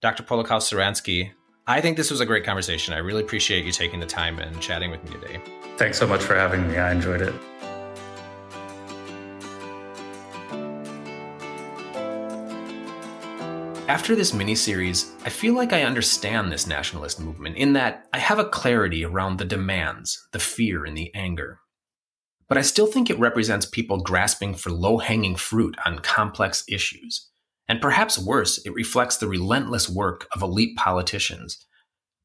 Dr. Polakow-Suransky, I think this was a great conversation. I really appreciate you taking the time and chatting with me today. Thanks so much for having me. I enjoyed it. After this mini-series, I feel like I understand this nationalist movement in that I have a clarity around the demands, the fear, and the anger. But I still think it represents people grasping for low-hanging fruit on complex issues and perhaps worse, it reflects the relentless work of elite politicians.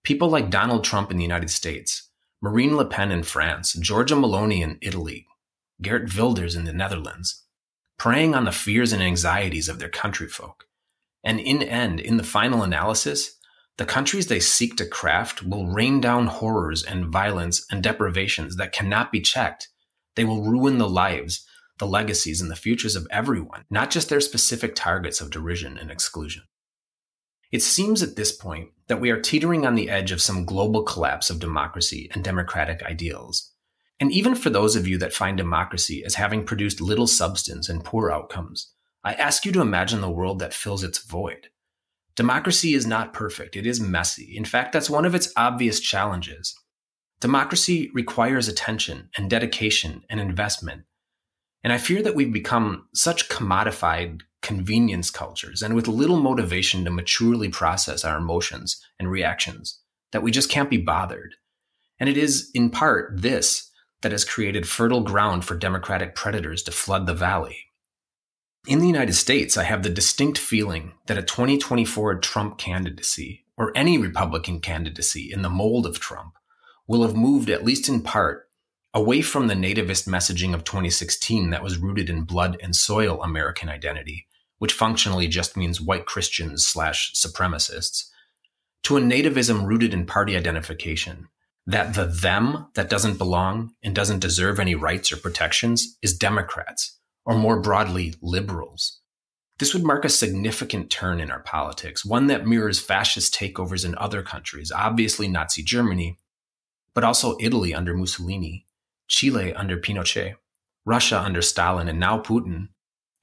People like Donald Trump in the United States, Marine Le Pen in France, Giorgia Meloni in Italy, Geert Wilders in the Netherlands, preying on the fears and anxieties of their countryfolk. And in end, in the final analysis, the countries they seek to craft will rain down horrors and violence and deprivations that cannot be checked. They will ruin the lives the legacies and the futures of everyone, not just their specific targets of derision and exclusion. It seems at this point that we are teetering on the edge of some global collapse of democracy and democratic ideals. And even for those of you that find democracy as having produced little substance and poor outcomes, I ask you to imagine the world that fills its void. Democracy is not perfect. It is messy. In fact, that's one of its obvious challenges. Democracy requires attention and dedication and investment and I fear that we've become such commodified convenience cultures and with little motivation to maturely process our emotions and reactions that we just can't be bothered. And it is, in part, this that has created fertile ground for democratic predators to flood the valley. In the United States, I have the distinct feeling that a 2024 Trump candidacy, or any Republican candidacy in the mold of Trump, will have moved, at least in part, away from the nativist messaging of 2016 that was rooted in blood and soil American identity, which functionally just means white Christians slash supremacists, to a nativism rooted in party identification, that the them that doesn't belong and doesn't deserve any rights or protections is Democrats, or more broadly, liberals. This would mark a significant turn in our politics, one that mirrors fascist takeovers in other countries, obviously Nazi Germany, but also Italy under Mussolini, Chile under Pinochet, Russia under Stalin and now Putin,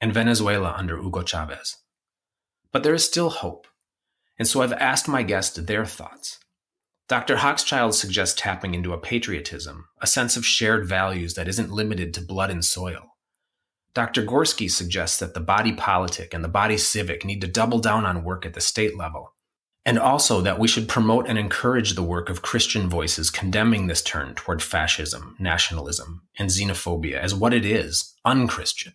and Venezuela under Hugo Chavez. But there is still hope, and so I've asked my guests their thoughts. Dr. Hochschild suggests tapping into a patriotism, a sense of shared values that isn't limited to blood and soil. Dr. Gorski suggests that the body politic and the body civic need to double down on work at the state level and also that we should promote and encourage the work of Christian voices condemning this turn toward fascism, nationalism, and xenophobia as what it is, unchristian.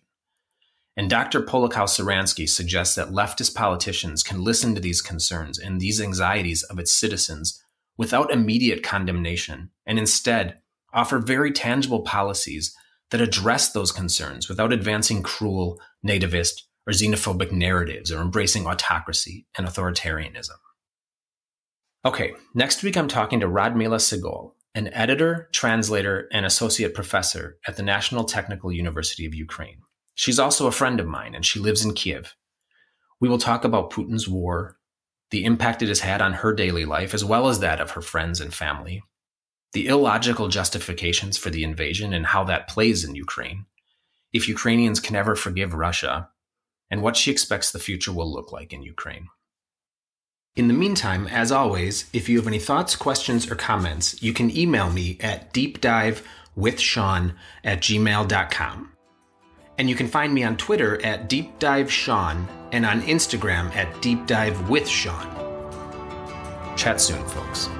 And Dr. Polakow-Suransky suggests that leftist politicians can listen to these concerns and these anxieties of its citizens without immediate condemnation, and instead offer very tangible policies that address those concerns without advancing cruel, nativist, or xenophobic narratives or embracing autocracy and authoritarianism. Okay, next week I'm talking to Radmila Segol, an editor, translator, and associate professor at the National Technical University of Ukraine. She's also a friend of mine, and she lives in Kiev. We will talk about Putin's war, the impact it has had on her daily life, as well as that of her friends and family, the illogical justifications for the invasion and how that plays in Ukraine, if Ukrainians can ever forgive Russia, and what she expects the future will look like in Ukraine. In the meantime, as always, if you have any thoughts, questions, or comments, you can email me at deepdivewithsean at gmail.com. And you can find me on Twitter at deepdivesean and on Instagram at deepdivewithsean. Chat soon, folks.